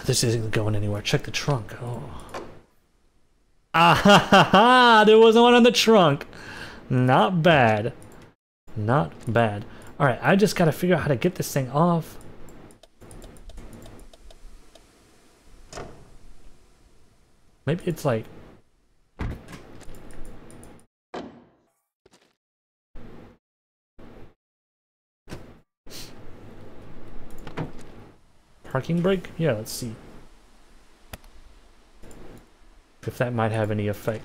This isn't going anywhere. Check the trunk. Oh. Ah ha ha ha! There wasn't one on the trunk. Not bad. Not bad. Alright, I just gotta figure out how to get this thing off. Maybe it's like... Parking brake? Yeah, let's see. If that might have any effect.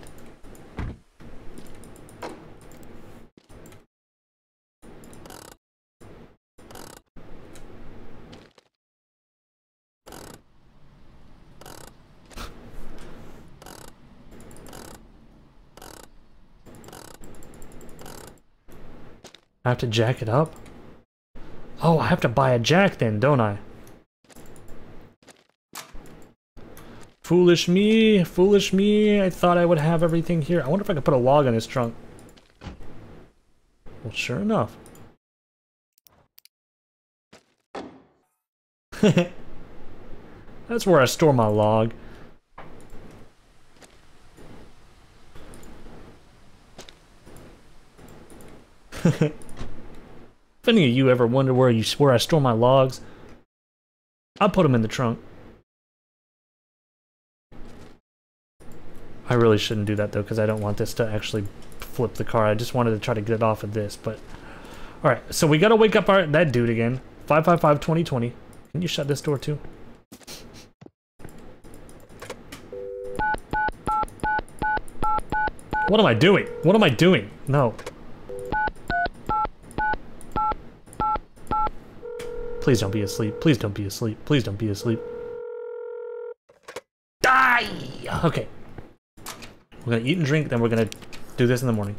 I have to jack it up? Oh, I have to buy a jack then, don't I? Foolish me, foolish me. I thought I would have everything here. I wonder if I could put a log in this trunk. Well, sure enough. That's where I store my log. If any of you ever wonder where you I store my logs, I put them in the trunk. I really shouldn't do that though, because I don't want this to actually flip the car. I just wanted to try to get off of this, but all right. So we gotta wake up our that dude again. Five five five twenty twenty. Can you shut this door too? What am I doing? What am I doing? No. Please don't be asleep. Please don't be asleep. Please don't be asleep. Die! Okay. We're gonna eat and drink, then we're gonna do this in the morning.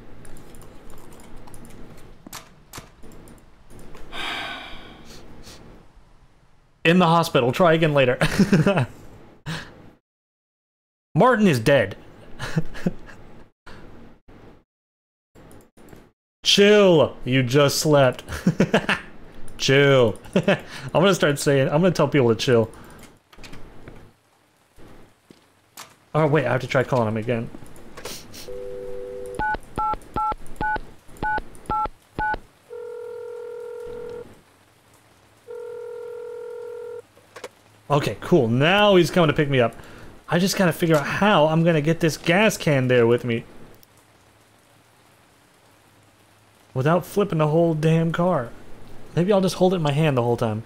In the hospital. Try again later. Martin is dead. Chill. You just slept. chill. I'm gonna start saying, I'm gonna tell people to chill. Oh wait, I have to try calling him again. Okay, cool. Now he's coming to pick me up. I just gotta figure out how I'm gonna get this gas can there with me. Without flipping the whole damn car. Maybe I'll just hold it in my hand the whole time.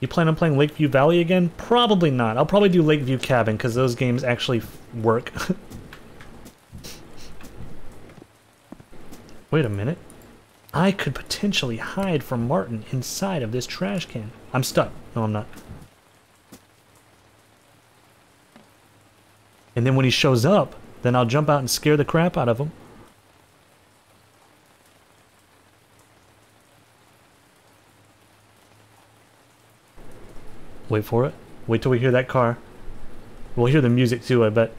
You plan on playing Lakeview Valley again? Probably not. I'll probably do Lakeview Cabin because those games actually work. Wait a minute. I could potentially hide from Martin inside of this trash can. I'm stuck. No, I'm not. And then when he shows up, then I'll jump out and scare the crap out of him. Wait for it. Wait till we hear that car. We'll hear the music too, I bet.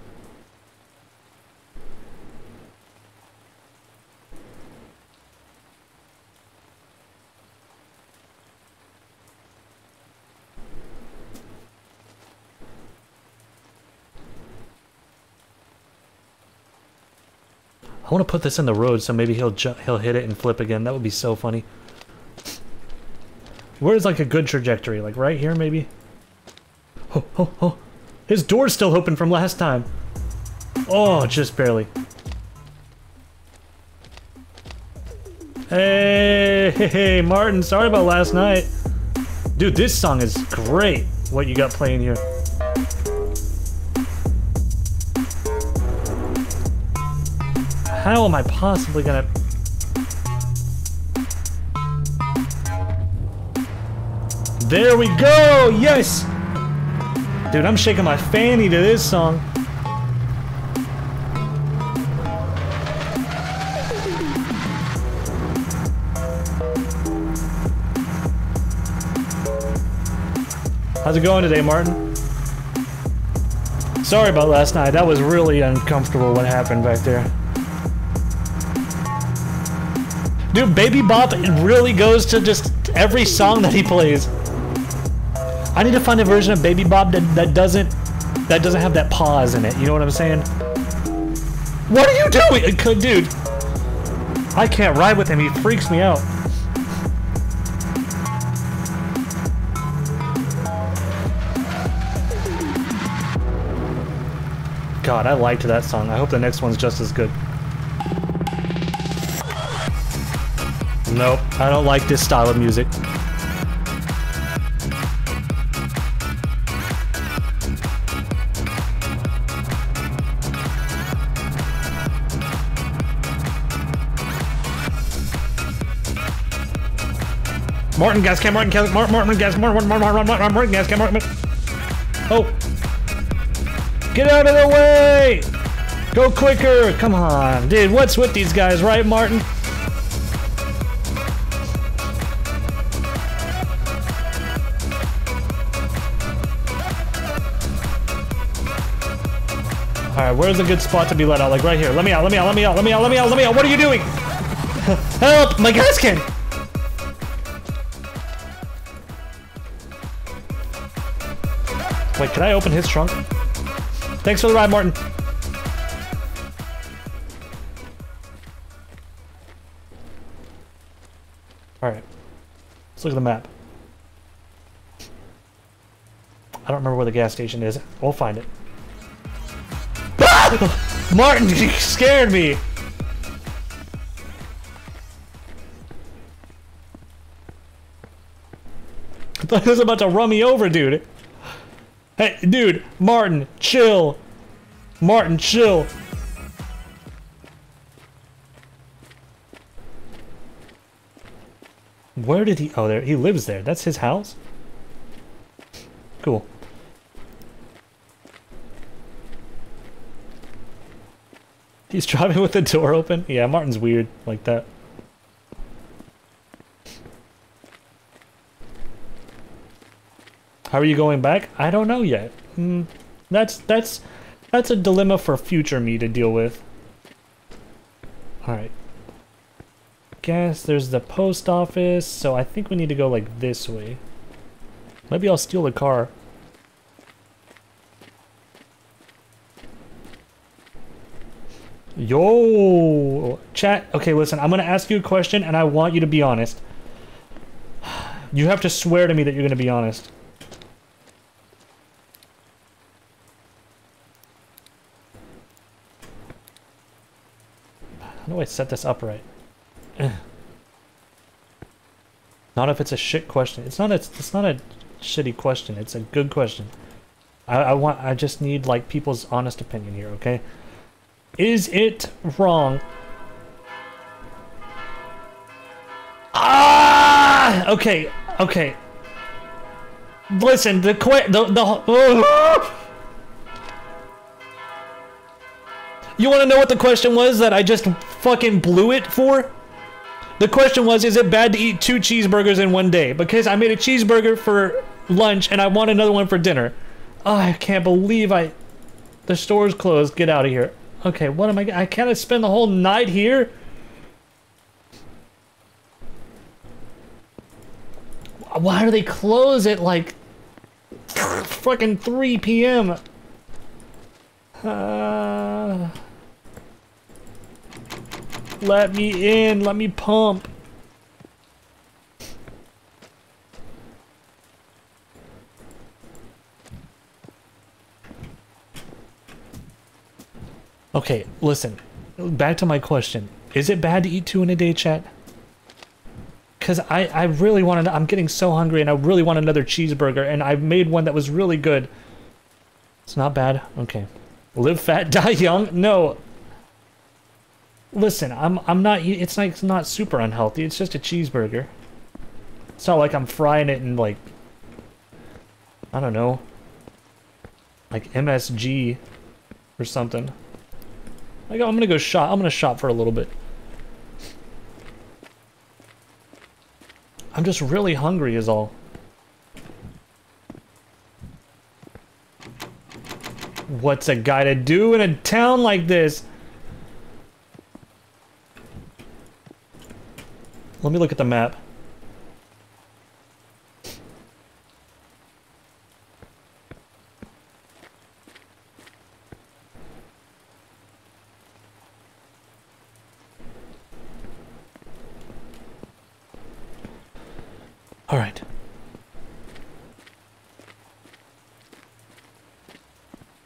I want to put this in the road so maybe he'll he'll hit it and flip again. That would be so funny. Where's like a good trajectory? Like right here maybe? Oh, oh, oh. His door's still open from last time. Oh, just barely. Hey, hey, hey, Martin, sorry about last night. Dude, this song is great, what you got playing here. How am I possibly gonna... There we go! Yes! Dude, I'm shaking my fanny to this song. How's it going today, Martin? Sorry about last night. That was really uncomfortable what happened back there. Dude, Baby Bop really goes to just every song that he plays. I need to find a version of Baby Bob that, that doesn't that doesn't have that pause in it. You know what I'm saying? What are you doing? Uh, dude, I can't ride with him. He freaks me out. God, I liked that song. I hope the next one's just as good. Nope, I don't like this style of music. Martin gas cam, Martin gas, Martin, Martin gas, Martin, Martin, Martin, Martin, Martin gas Martin. Oh, get out of the way! Go quicker! Come on, dude. What's with these guys, right, Martin? Alright, where's a good spot to be let out? Like right here. Let me out, let me out, let me out, let me out, let me out, let me out. What are you doing? Help! My gas can! Wait, can I open his trunk? Thanks for the ride, Martin. Alright. Let's look at the map. I don't remember where the gas station is. We'll find it. Martin, you scared me! I thought he was about to run me over, dude. Hey, dude, Martin, chill. Martin, chill. Where did he? Oh, there. He lives there. That's his house. Cool. He's driving with the door open. Yeah, Martin's weird like that. How are you going back? I don't know yet. Mm, that's that's that's a dilemma for future me to deal with. All right. Guess there's the post office, so I think we need to go like this way. Maybe I'll steal the car. Yo, chat. Okay, listen. I'm gonna ask you a question, and I want you to be honest. You have to swear to me that you're gonna be honest. Do I set this up right? Not if it's a shit question. It's not a. It's not a shitty question. It's a good question. I, I want. I just need like people's honest opinion here. Okay. Is it wrong? Ah! Okay. Okay. Listen. The que. The the. You want to know what the question was that I just fucking blew it for? The question was, is it bad to eat two cheeseburgers in one day? Because I made a cheeseburger for lunch and I want another one for dinner. Oh, I can't believe I... The store's closed. Get out of here. Okay, what am I... I can't spend the whole night here? Why do they close at like... Fucking 3 p.m.? Uh... Let me in. Let me pump. Okay, listen. Back to my question. Is it bad to eat two in a day, chat? Because I, I really wanted... I'm getting so hungry and I really want another cheeseburger and I've made one that was really good. It's not bad? Okay. Live fat, die young? No. Listen, I'm I'm not. It's like it's not super unhealthy. It's just a cheeseburger. It's not like I'm frying it in like. I don't know. Like MSG, or something. Like I'm gonna go shop. I'm gonna shop for a little bit. I'm just really hungry, is all. What's a guy to do in a town like this? Let me look at the map. All right.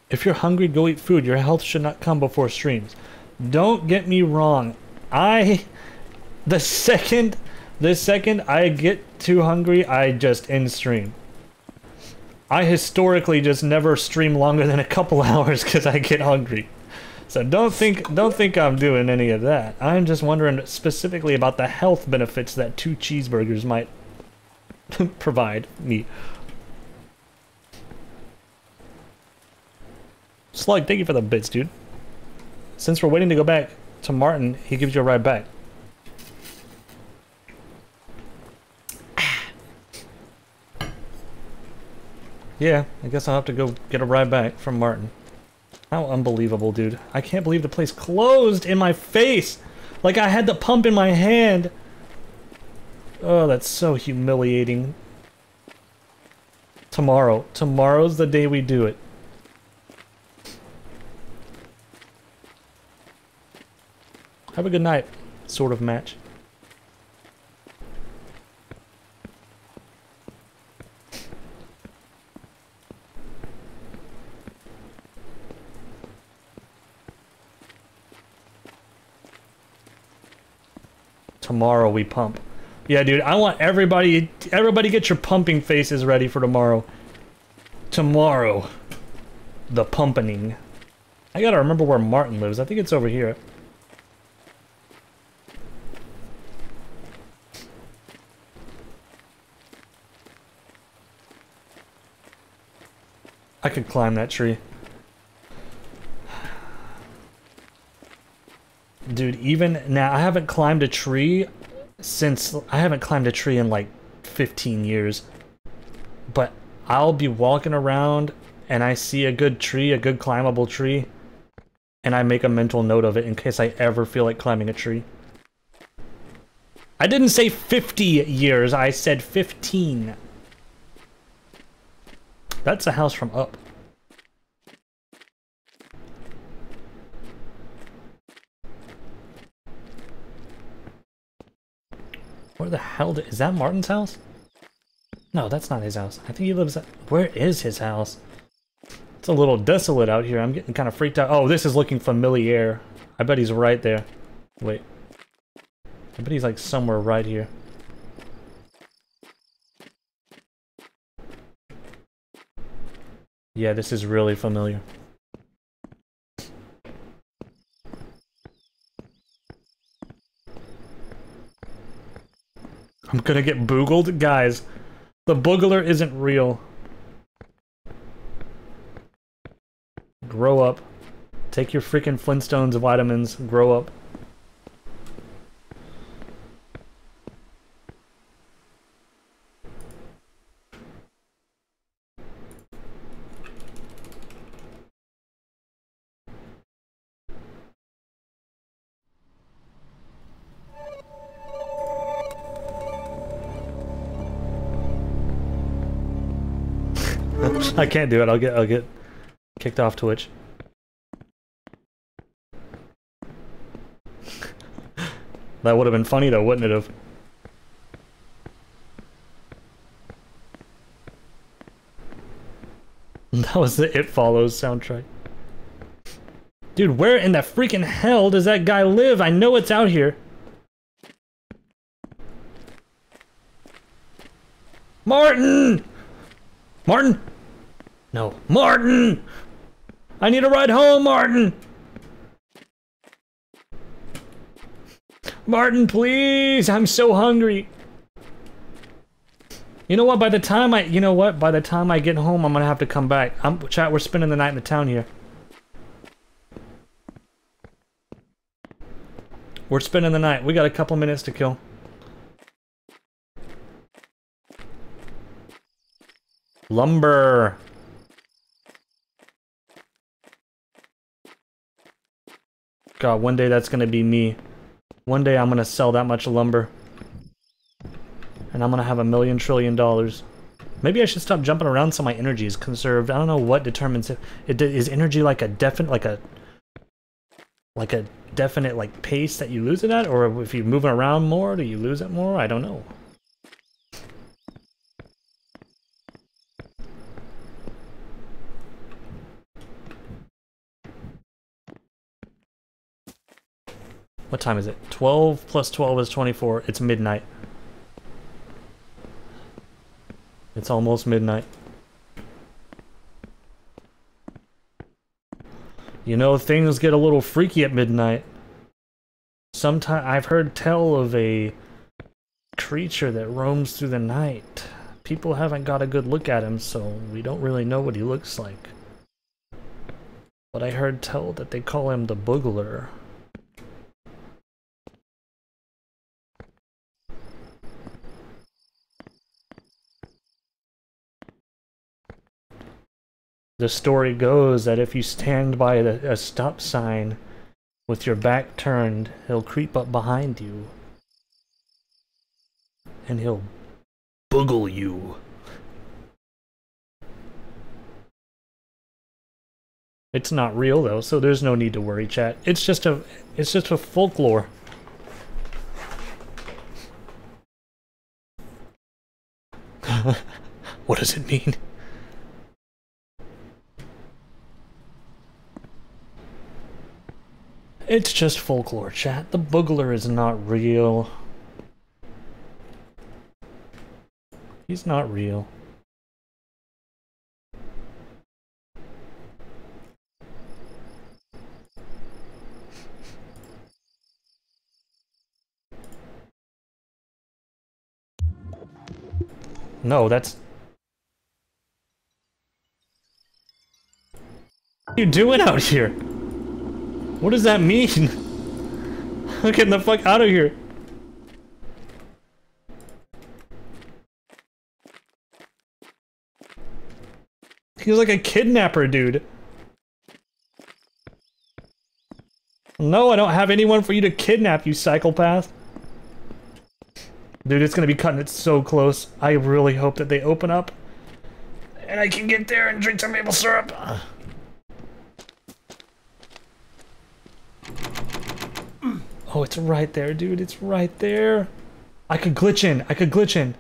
If you're hungry, go eat food. Your health should not come before streams. Don't get me wrong. I the second, the second I get too hungry, I just end stream. I historically just never stream longer than a couple hours because I get hungry. So don't think don't think I'm doing any of that. I'm just wondering specifically about the health benefits that two cheeseburgers might provide me. Slug, thank you for the bits, dude. Since we're waiting to go back to Martin, he gives you a ride back. Yeah, I guess I'll have to go get a ride back from Martin. How unbelievable, dude. I can't believe the place closed in my face! Like I had the pump in my hand! Oh, that's so humiliating. Tomorrow. Tomorrow's the day we do it. Have a good night, sort of match. Tomorrow we pump. Yeah, dude, I want everybody everybody get your pumping faces ready for tomorrow. Tomorrow. The pumping. I gotta remember where Martin lives. I think it's over here. I could climb that tree. Dude, even now, I haven't climbed a tree since I haven't climbed a tree in like 15 years. But I'll be walking around and I see a good tree, a good climbable tree, and I make a mental note of it in case I ever feel like climbing a tree. I didn't say 50 years, I said 15. That's a house from up. Where the hell did, is that Martin's house? No, that's not his house. I think he lives at, where is his house? It's a little desolate out here. I'm getting kind of freaked out. Oh, this is looking familiar. I bet he's right there. Wait. I bet he's like somewhere right here. Yeah, this is really familiar. I'm gonna get boogled? Guys, the boogler isn't real. Grow up. Take your freaking Flintstones vitamins. Grow up. I can't do it. I'll get I'll get kicked off Twitch. that would have been funny though, wouldn't it have? That was the It Follows soundtrack. Dude, where in the freaking hell does that guy live? I know it's out here. Martin! Martin! No. Martin! I need a ride home, Martin! Martin, please! I'm so hungry! You know what? By the time I, you know what? By the time I get home, I'm gonna have to come back. I'm chat. We're spending the night in the town here. We're spending the night. We got a couple minutes to kill. Lumber. God, one day that's gonna be me. One day I'm gonna sell that much lumber. And I'm gonna have a million trillion dollars. Maybe I should stop jumping around so my energy is conserved. I don't know what determines it. it is energy like a definite, like a, like a definite like pace that you lose it at, or if you're moving around more, do you lose it more? I don't know. What time is it? 12 plus 12 is 24. It's midnight. It's almost midnight. You know, things get a little freaky at midnight. Sometimes I've heard tell of a creature that roams through the night. People haven't got a good look at him, so we don't really know what he looks like. But I heard tell that they call him the Boogler. The story goes that if you stand by a, a stop sign with your back turned, he'll creep up behind you. And he'll boogle you. It's not real though, so there's no need to worry, chat. It's just a it's just a folklore. what does it mean? It's just folklore, chat. The boogler is not real. He's not real. No, that's... What are you doing out here? What does that mean? I'm getting the fuck out of here. He's like a kidnapper, dude. No, I don't have anyone for you to kidnap, you psychopath. Dude, it's gonna be cutting it so close. I really hope that they open up. And I can get there and drink some maple syrup. Oh, it's right there, dude. It's right there. I could glitch in. I could glitch in.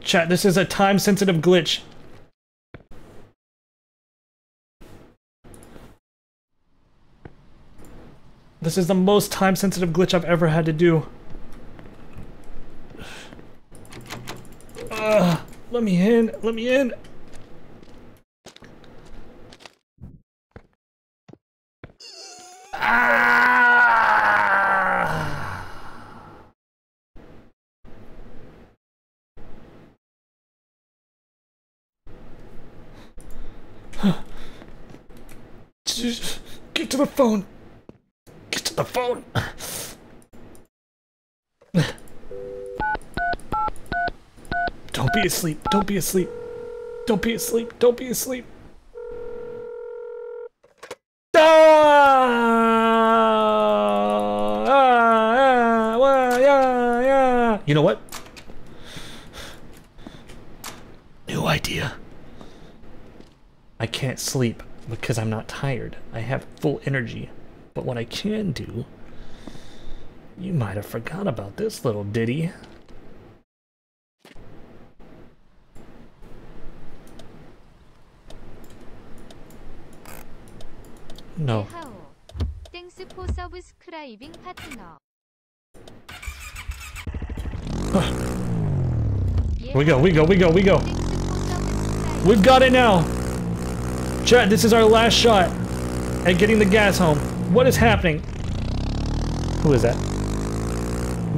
Chat, this is a time-sensitive glitch. This is the most time-sensitive glitch I've ever had to do. Ugh, let me in, let me in. Ah! Get to the phone. Get to the phone. Don't be asleep. Don't be asleep. Don't be asleep. Don't be asleep. You know what? New idea. I can't sleep because I'm not tired. I have full energy. But what I can do, you might have forgot about this little ditty. No. we go, we go, we go, we go. We've got it now. Chat, this is our last shot at getting the gas home. What is happening? Who is that?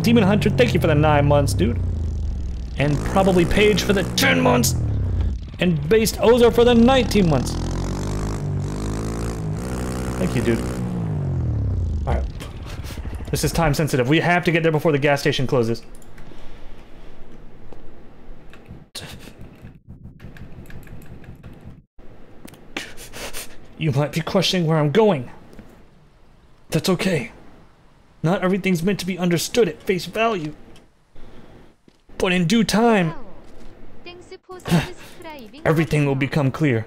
Demon Hunter, thank you for the nine months, dude. And probably Paige for the 10 months. And Based Ozer for the 19 months. Thank you, dude. Alright. This is time sensitive. We have to get there before the gas station closes. You might be questioning where I'm going. That's okay. Not everything's meant to be understood at face value. But in due time, everything will become clear.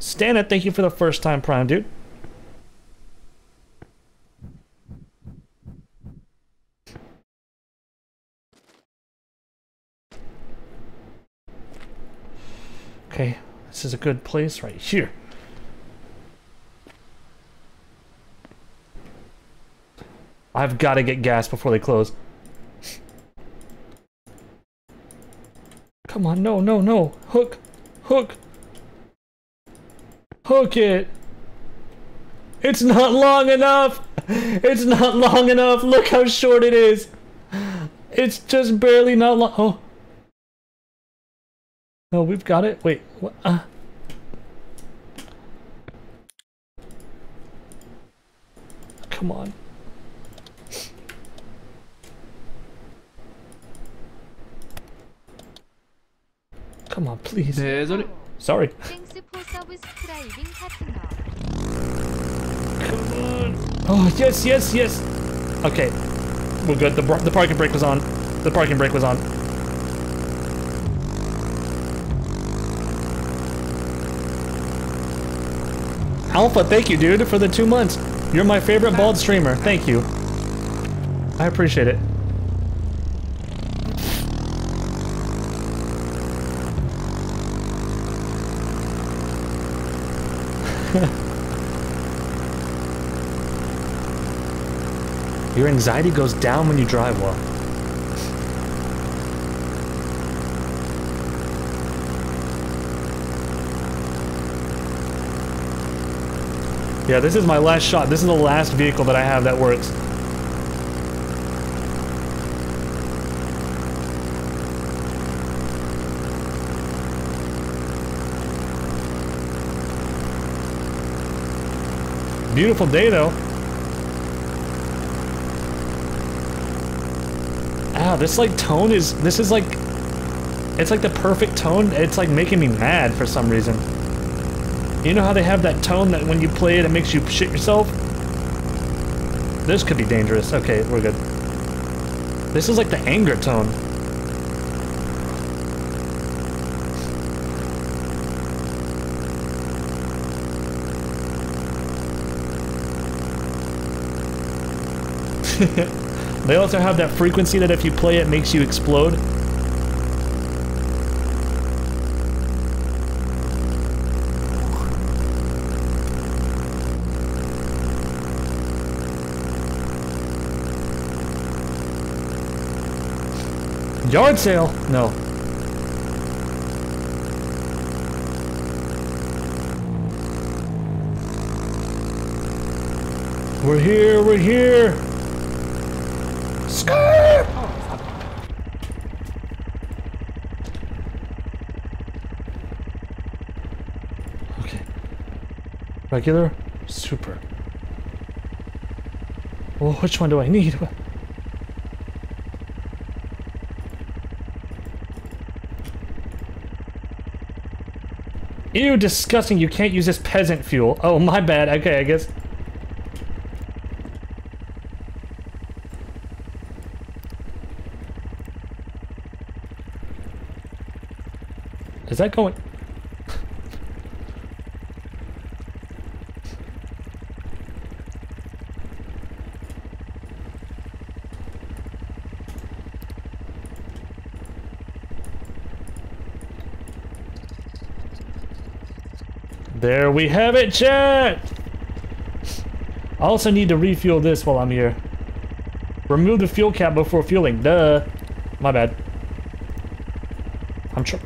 Stana, thank you for the first time prime, dude. Okay, this is a good place right here. I've got to get gas before they close. Come on, no, no, no. Hook. Hook. Hook it. It's not long enough. It's not long enough. Look how short it is. It's just barely not long. Oh. No, we've got it. Wait, what? Uh. Come on. Come on, please. Sorry. 땡스 포 서브스크라이빙 파트너. Come on. Oh, yes, yes, yes. Okay. We're good. The, br- the parking brake was on. The parking brake was on. Alpha, thank you, dude, for the two months. You're my favorite bald streamer. Thank you. I appreciate it. Your anxiety goes down when you drive well. Yeah, this is my last shot. This is the last vehicle that I have that works. Beautiful day though. Ah, this like tone is this is like it's like the perfect tone. It's like making me mad for some reason. You know how they have that tone that when you play it it makes you shit yourself? This could be dangerous. Okay, we're good. This is like the anger tone. they also have that frequency that if you play it makes you explode. Yard sale? No. We're here, we're here. Regular? Super. Well, which one do I need? Ew, disgusting. You can't use this peasant fuel. Oh, my bad. Okay, I guess. Is that going? There we have it, chat! I also need to refuel this while I'm here. Remove the fuel cap before fueling. Duh. My bad. I'm tr-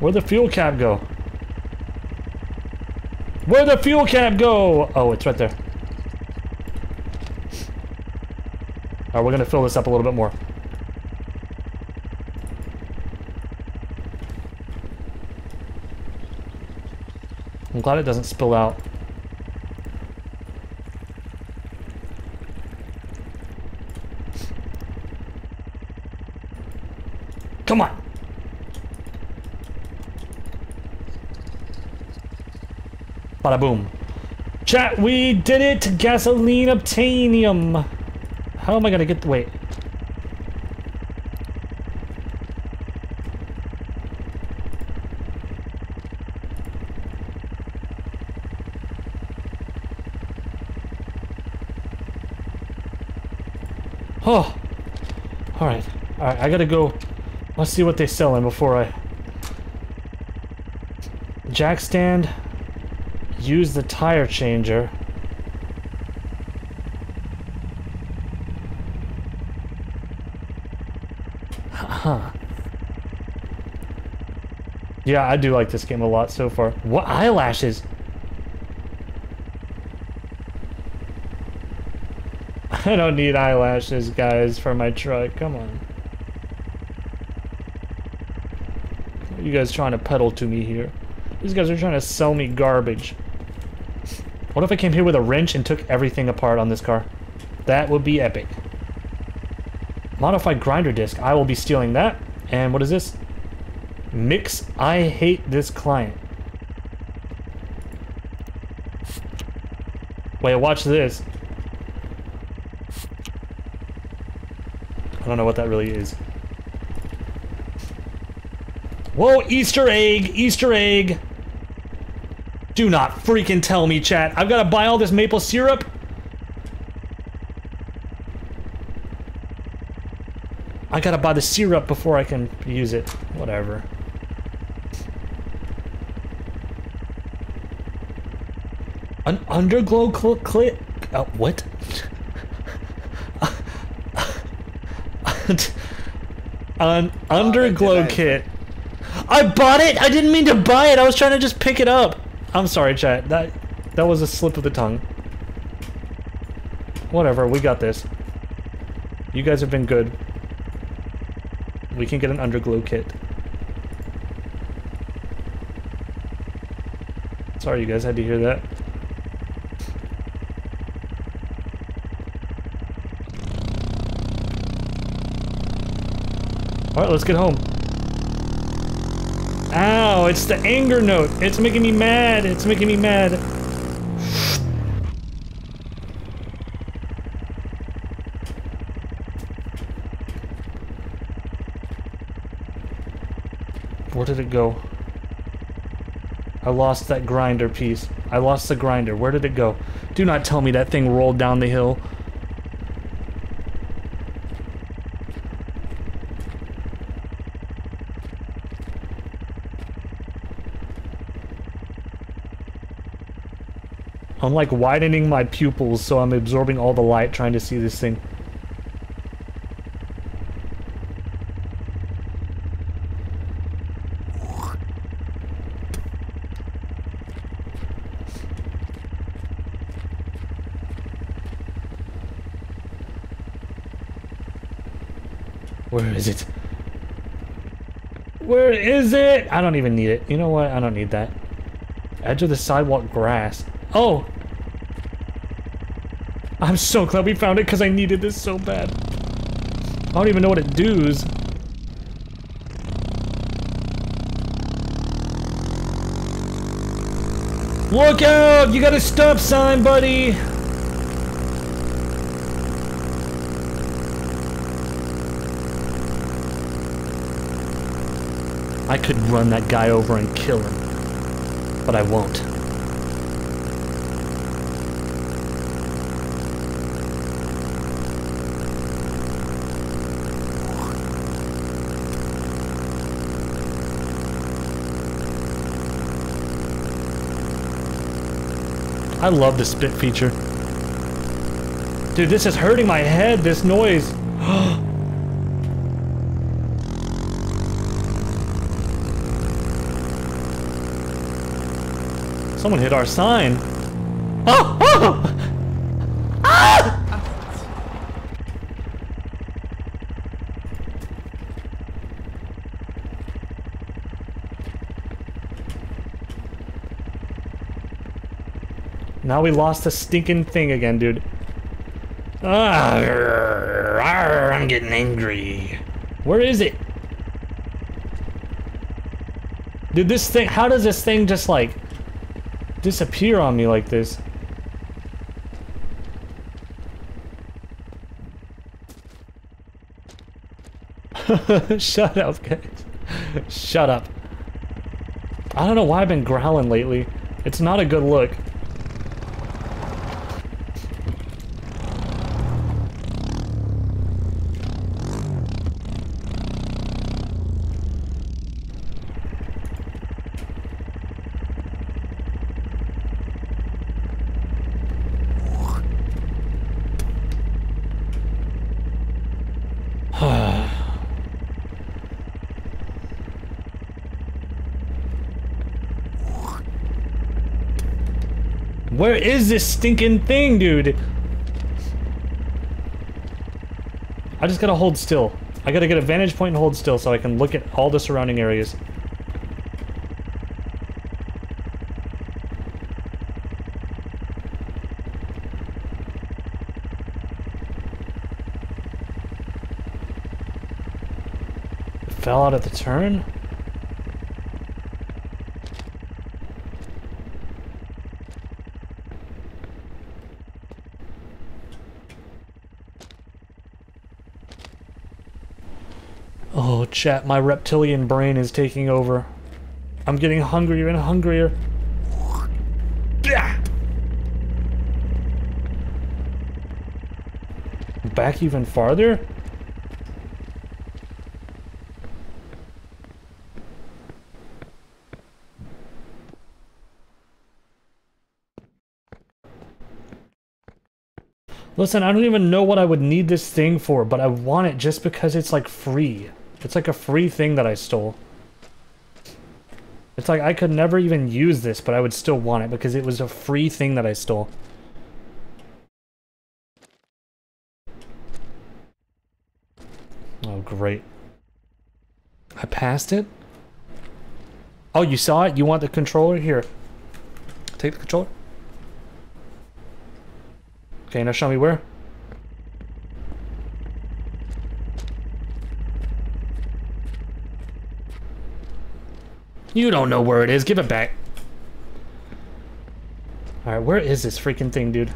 Where'd the fuel cap go? Where'd the fuel cap go? Oh, it's right there. Alright, we're gonna fill this up a little bit more. I'm glad it doesn't spill out. Come on! Bada boom. Chat, we did it! Gasoline obtainium! How am I gonna get... The wait. Oh! Alright. Alright, I gotta go... Let's see what they sell in before I... Jack stand use the tire changer. Huh. Yeah, I do like this game a lot so far. What eyelashes? I don't need eyelashes, guys, for my truck. Come on. You guys trying to peddle to me here? These guys are trying to sell me garbage. What if I came here with a wrench and took everything apart on this car? That would be epic. Modified grinder disc. I will be stealing that. And what is this? Mix, I hate this client. Wait, watch this. I don't know what that really is. Whoa, Easter egg, Easter egg. Do not freaking tell me, chat. I've got to buy all this maple syrup. I got to buy the syrup before I can use it. Whatever. An underglow cl clip? Uh, what? An underglow I- kit. I bought it. I didn't mean to buy it. I was trying to just pick it up. I'm sorry, chat. That that was a slip of the tongue. Whatever. We got this. You guys have been good. We can get an underglow kit. Sorry, you guys had to hear that. Alright, let's get home. Ow, it's the anger note. It's making me mad. It's making me mad. Where did it go? I lost that grinder piece. I lost the grinder. Where did it go? Do not tell me that thing rolled down the hill. I'm like widening my pupils so I'm absorbing all the light trying to see this thing. Where is it? Where is it? I don't even need it. You know what? I don't need that. Edge of the sidewalk grass. Oh! I'm so glad we found it because I needed this so bad. I don't even know what it does. Look out! You got a stop sign, buddy! I could run that guy over and kill him, but I won't. I love the spit feature. Dude, this is hurting my head, this noise. Someone hit our sign. Oh! Now we lost the stinking thing again, dude. Ah, arr, arr, I'm getting angry. Where is it? Dude, this thing, how does this thing just like disappear on me like this? Shut up, guys. Shut up. I don't know why I've been growling lately. It's not a good look. Where is this stinking thing, dude? I just gotta hold still. I gotta get a vantage point and hold still so I can look at all the surrounding areas. Fell out of the turn? chat, my reptilian brain is taking over. I'm getting hungrier and hungrier. Back even farther? Listen, I don't even know what I would need this thing for, but I want it just because it's like free. It's like a free thing that I stole. It's like I could never even use this, but I would still want it because it was a free thing that I stole. Oh, great. I passed it? Oh, you saw it? You want the controller? Here. Take the controller. Okay, now show me where. You don't know where it is. Give it back. Alright, where is this freaking thing, dude?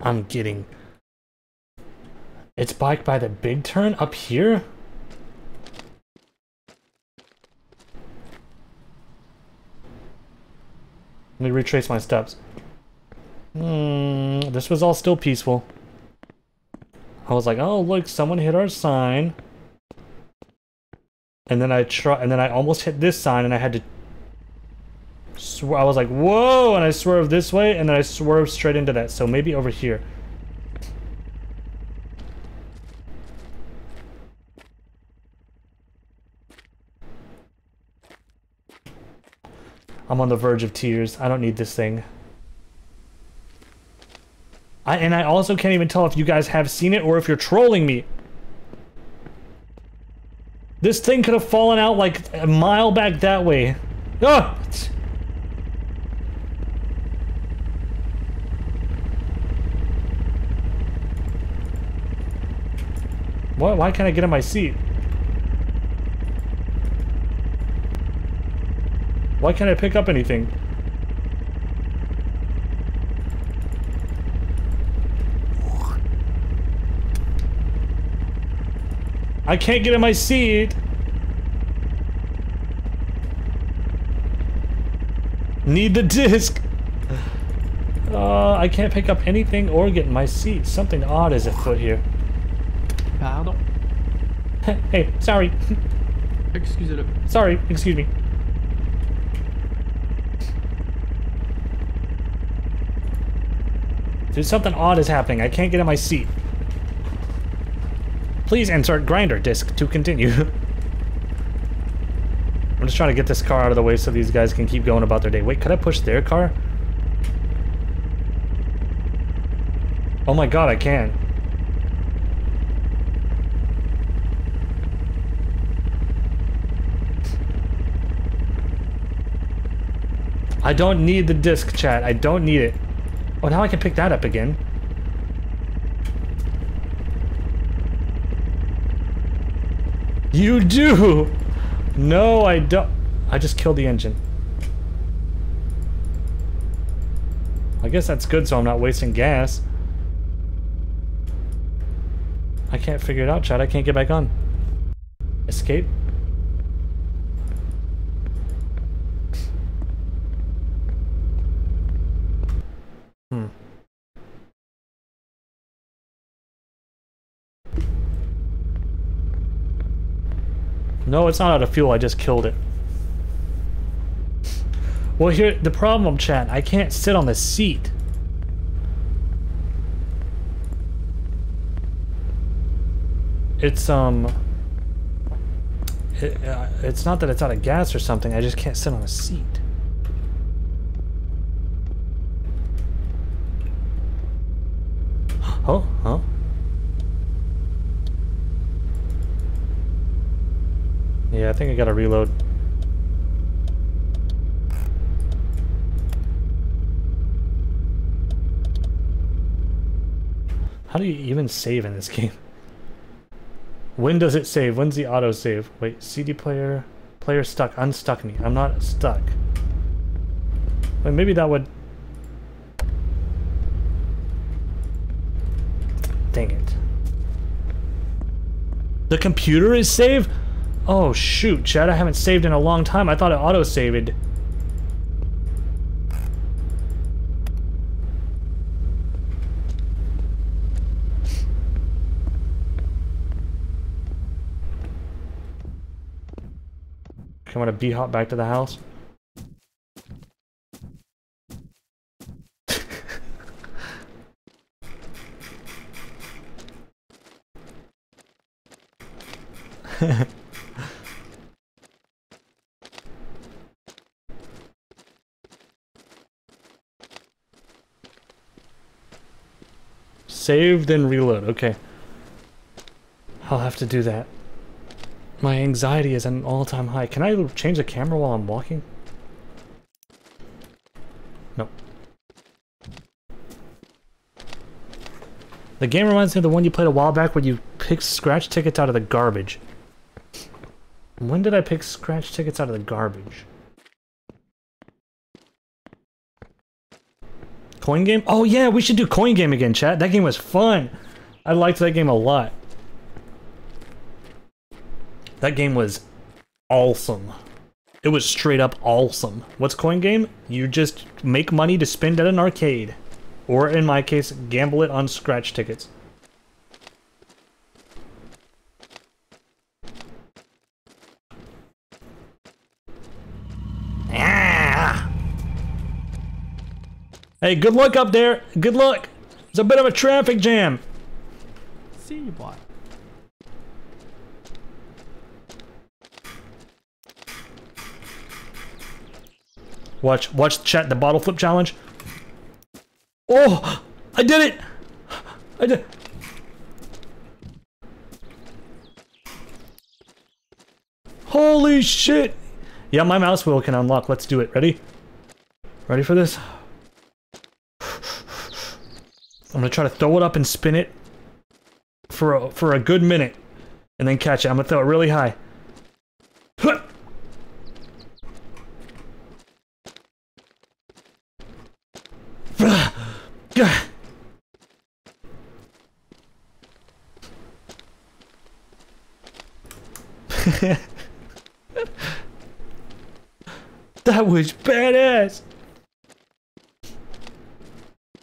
I'm getting... It's bike by the big turn up here? Let me retrace my steps. Hmm, this was all still peaceful. I was like, oh look, someone hit our sign. And then I try, and then I almost hit this sign, and I had to. I was like, whoa, and I swerved this way, and then I swerved straight into that. So maybe over here. I'm on the verge of tears. I don't need this thing. I, and I also can't even tell if you guys have seen it or if you're trolling me. This thing could have fallen out like a mile back that way. Ah! Why, why can't I get in my seat? Why can't I pick up anything? I can't get in my seat. Need the disc. Uh, I can't pick up anything or get in my seat. Something odd is afoot here. Pardon. hey, sorry. Excusez-le. sorry, excuse me. Dude, something odd is happening. I can't get in my seat. Please insert grinder disc to continue. I'm just trying to get this car out of the way so these guys can keep going about their day. Wait, could I push their car? Oh my god, I can. I don't need the disc, chat. I don't need it. Oh, now I can pick that up again. You do! No, I don't. I just killed the engine. I guess that's good so I'm not wasting gas. I can't figure it out, Chad. I can't get back on. Escape? No, it's not out of fuel. I just killed it. Well, here, the problem, chat, I can't sit on the seat. It's, um... It, uh, it's not that it's out of gas or something, I just can't sit on a seat. Oh, Huh? Yeah, I think I gotta reload. How do you even save in this game? When does it save? When's the auto save? Wait, CD player, player stuck, unstuck me. I'm not stuck. Wait, maybe that would... Dang it. The computer is saved? Oh shoot, Chad, I haven't saved in a long time. I thought it auto-saved. I'm gonna be hop back to the house. Save, then reload. Okay. I'll have to do that. My anxiety is at an all-time high. Can I change the camera while I'm walking? No. The game reminds me of the one you played a while back where you picked scratch tickets out of the garbage. When did I pick scratch tickets out of the garbage? Coin game? Oh yeah, we should do coin game again, chat. That game was fun. I liked that game a lot. That game was awesome. It was straight up awesome. What's coin game? You just make money to spend at an arcade. Or in my case, gamble it on scratch tickets. Hey, good luck up there. Good luck. It's a bit of a traffic jam. See you, what? Watch, watch chat the bottle flip challenge. Oh, I did it. I did. Holy shit. Yeah, my mouse wheel can unlock. Let's do it. Ready? Ready for this? I'm gonna try to throw it up and spin it for a, for a good minute, and then catch it. I'm gonna throw it really high. That was badass.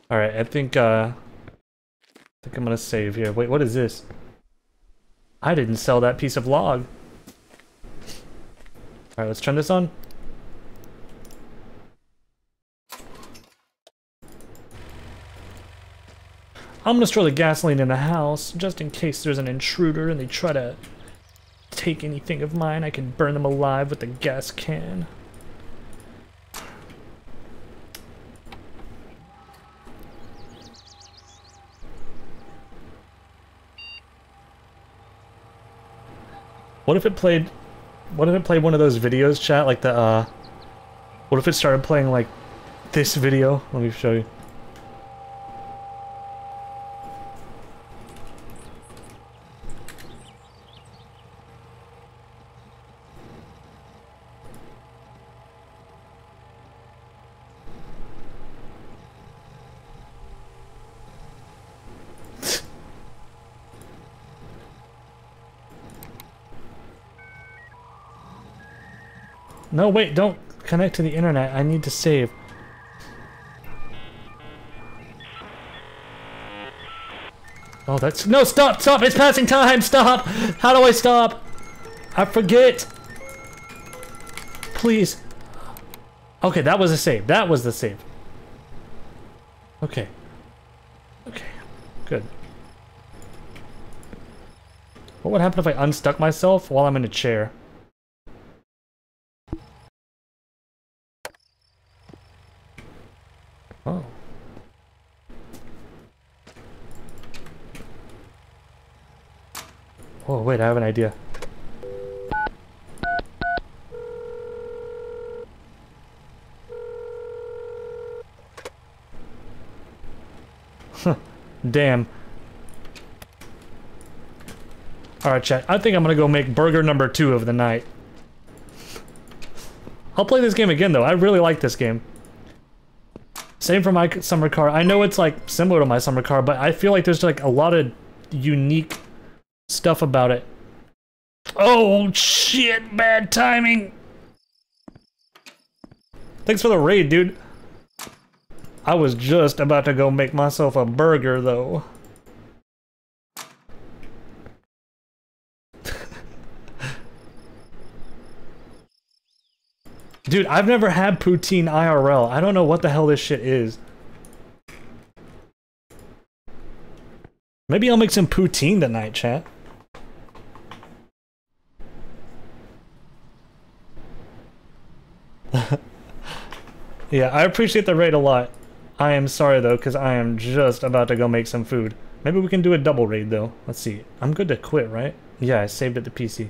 All right, I think uh, I think I'm gonna save here. Wait, what is this? I didn't sell that piece of log. All right, let's turn this on. I'm gonna store the gasoline in the house, just in case there's an intruder and they try to take anything of mine. I can burn them alive with the gas can. What if it played... What if it played one of those videos, chat? Like the, uh... What if it started playing, like, this video? Let me show you. No, wait, don't connect to the internet. I need to save. Oh, that's... No, stop, stop! It's passing time! Stop! How do I stop? I forget! Please. Okay, that was a save. That was the save. Okay. Okay. Good. What would happen if I unstuck myself while I'm in a chair? Wait, I have an idea. Damn. Alright, chat. I think I'm gonna go make burger number two of the night. I'll play this game again, though. I really like this game. Same for my summer car. I know it's like similar to my summer car, but I feel like there's like a lot of unique stuff about it. Oh shit, bad timing. Thanks for the raid, dude. I was just about to go make myself a burger though. Dude, I've never had poutine IRL. I don't know what the hell this shit is. Maybe I'll make some poutine tonight, chat. yeah, I appreciate the raid a lot. I am sorry though, because I am just about to go make some food. Maybe we can do a double raid though. Let's see. I'm good to quit, right? Yeah, I saved it to PC.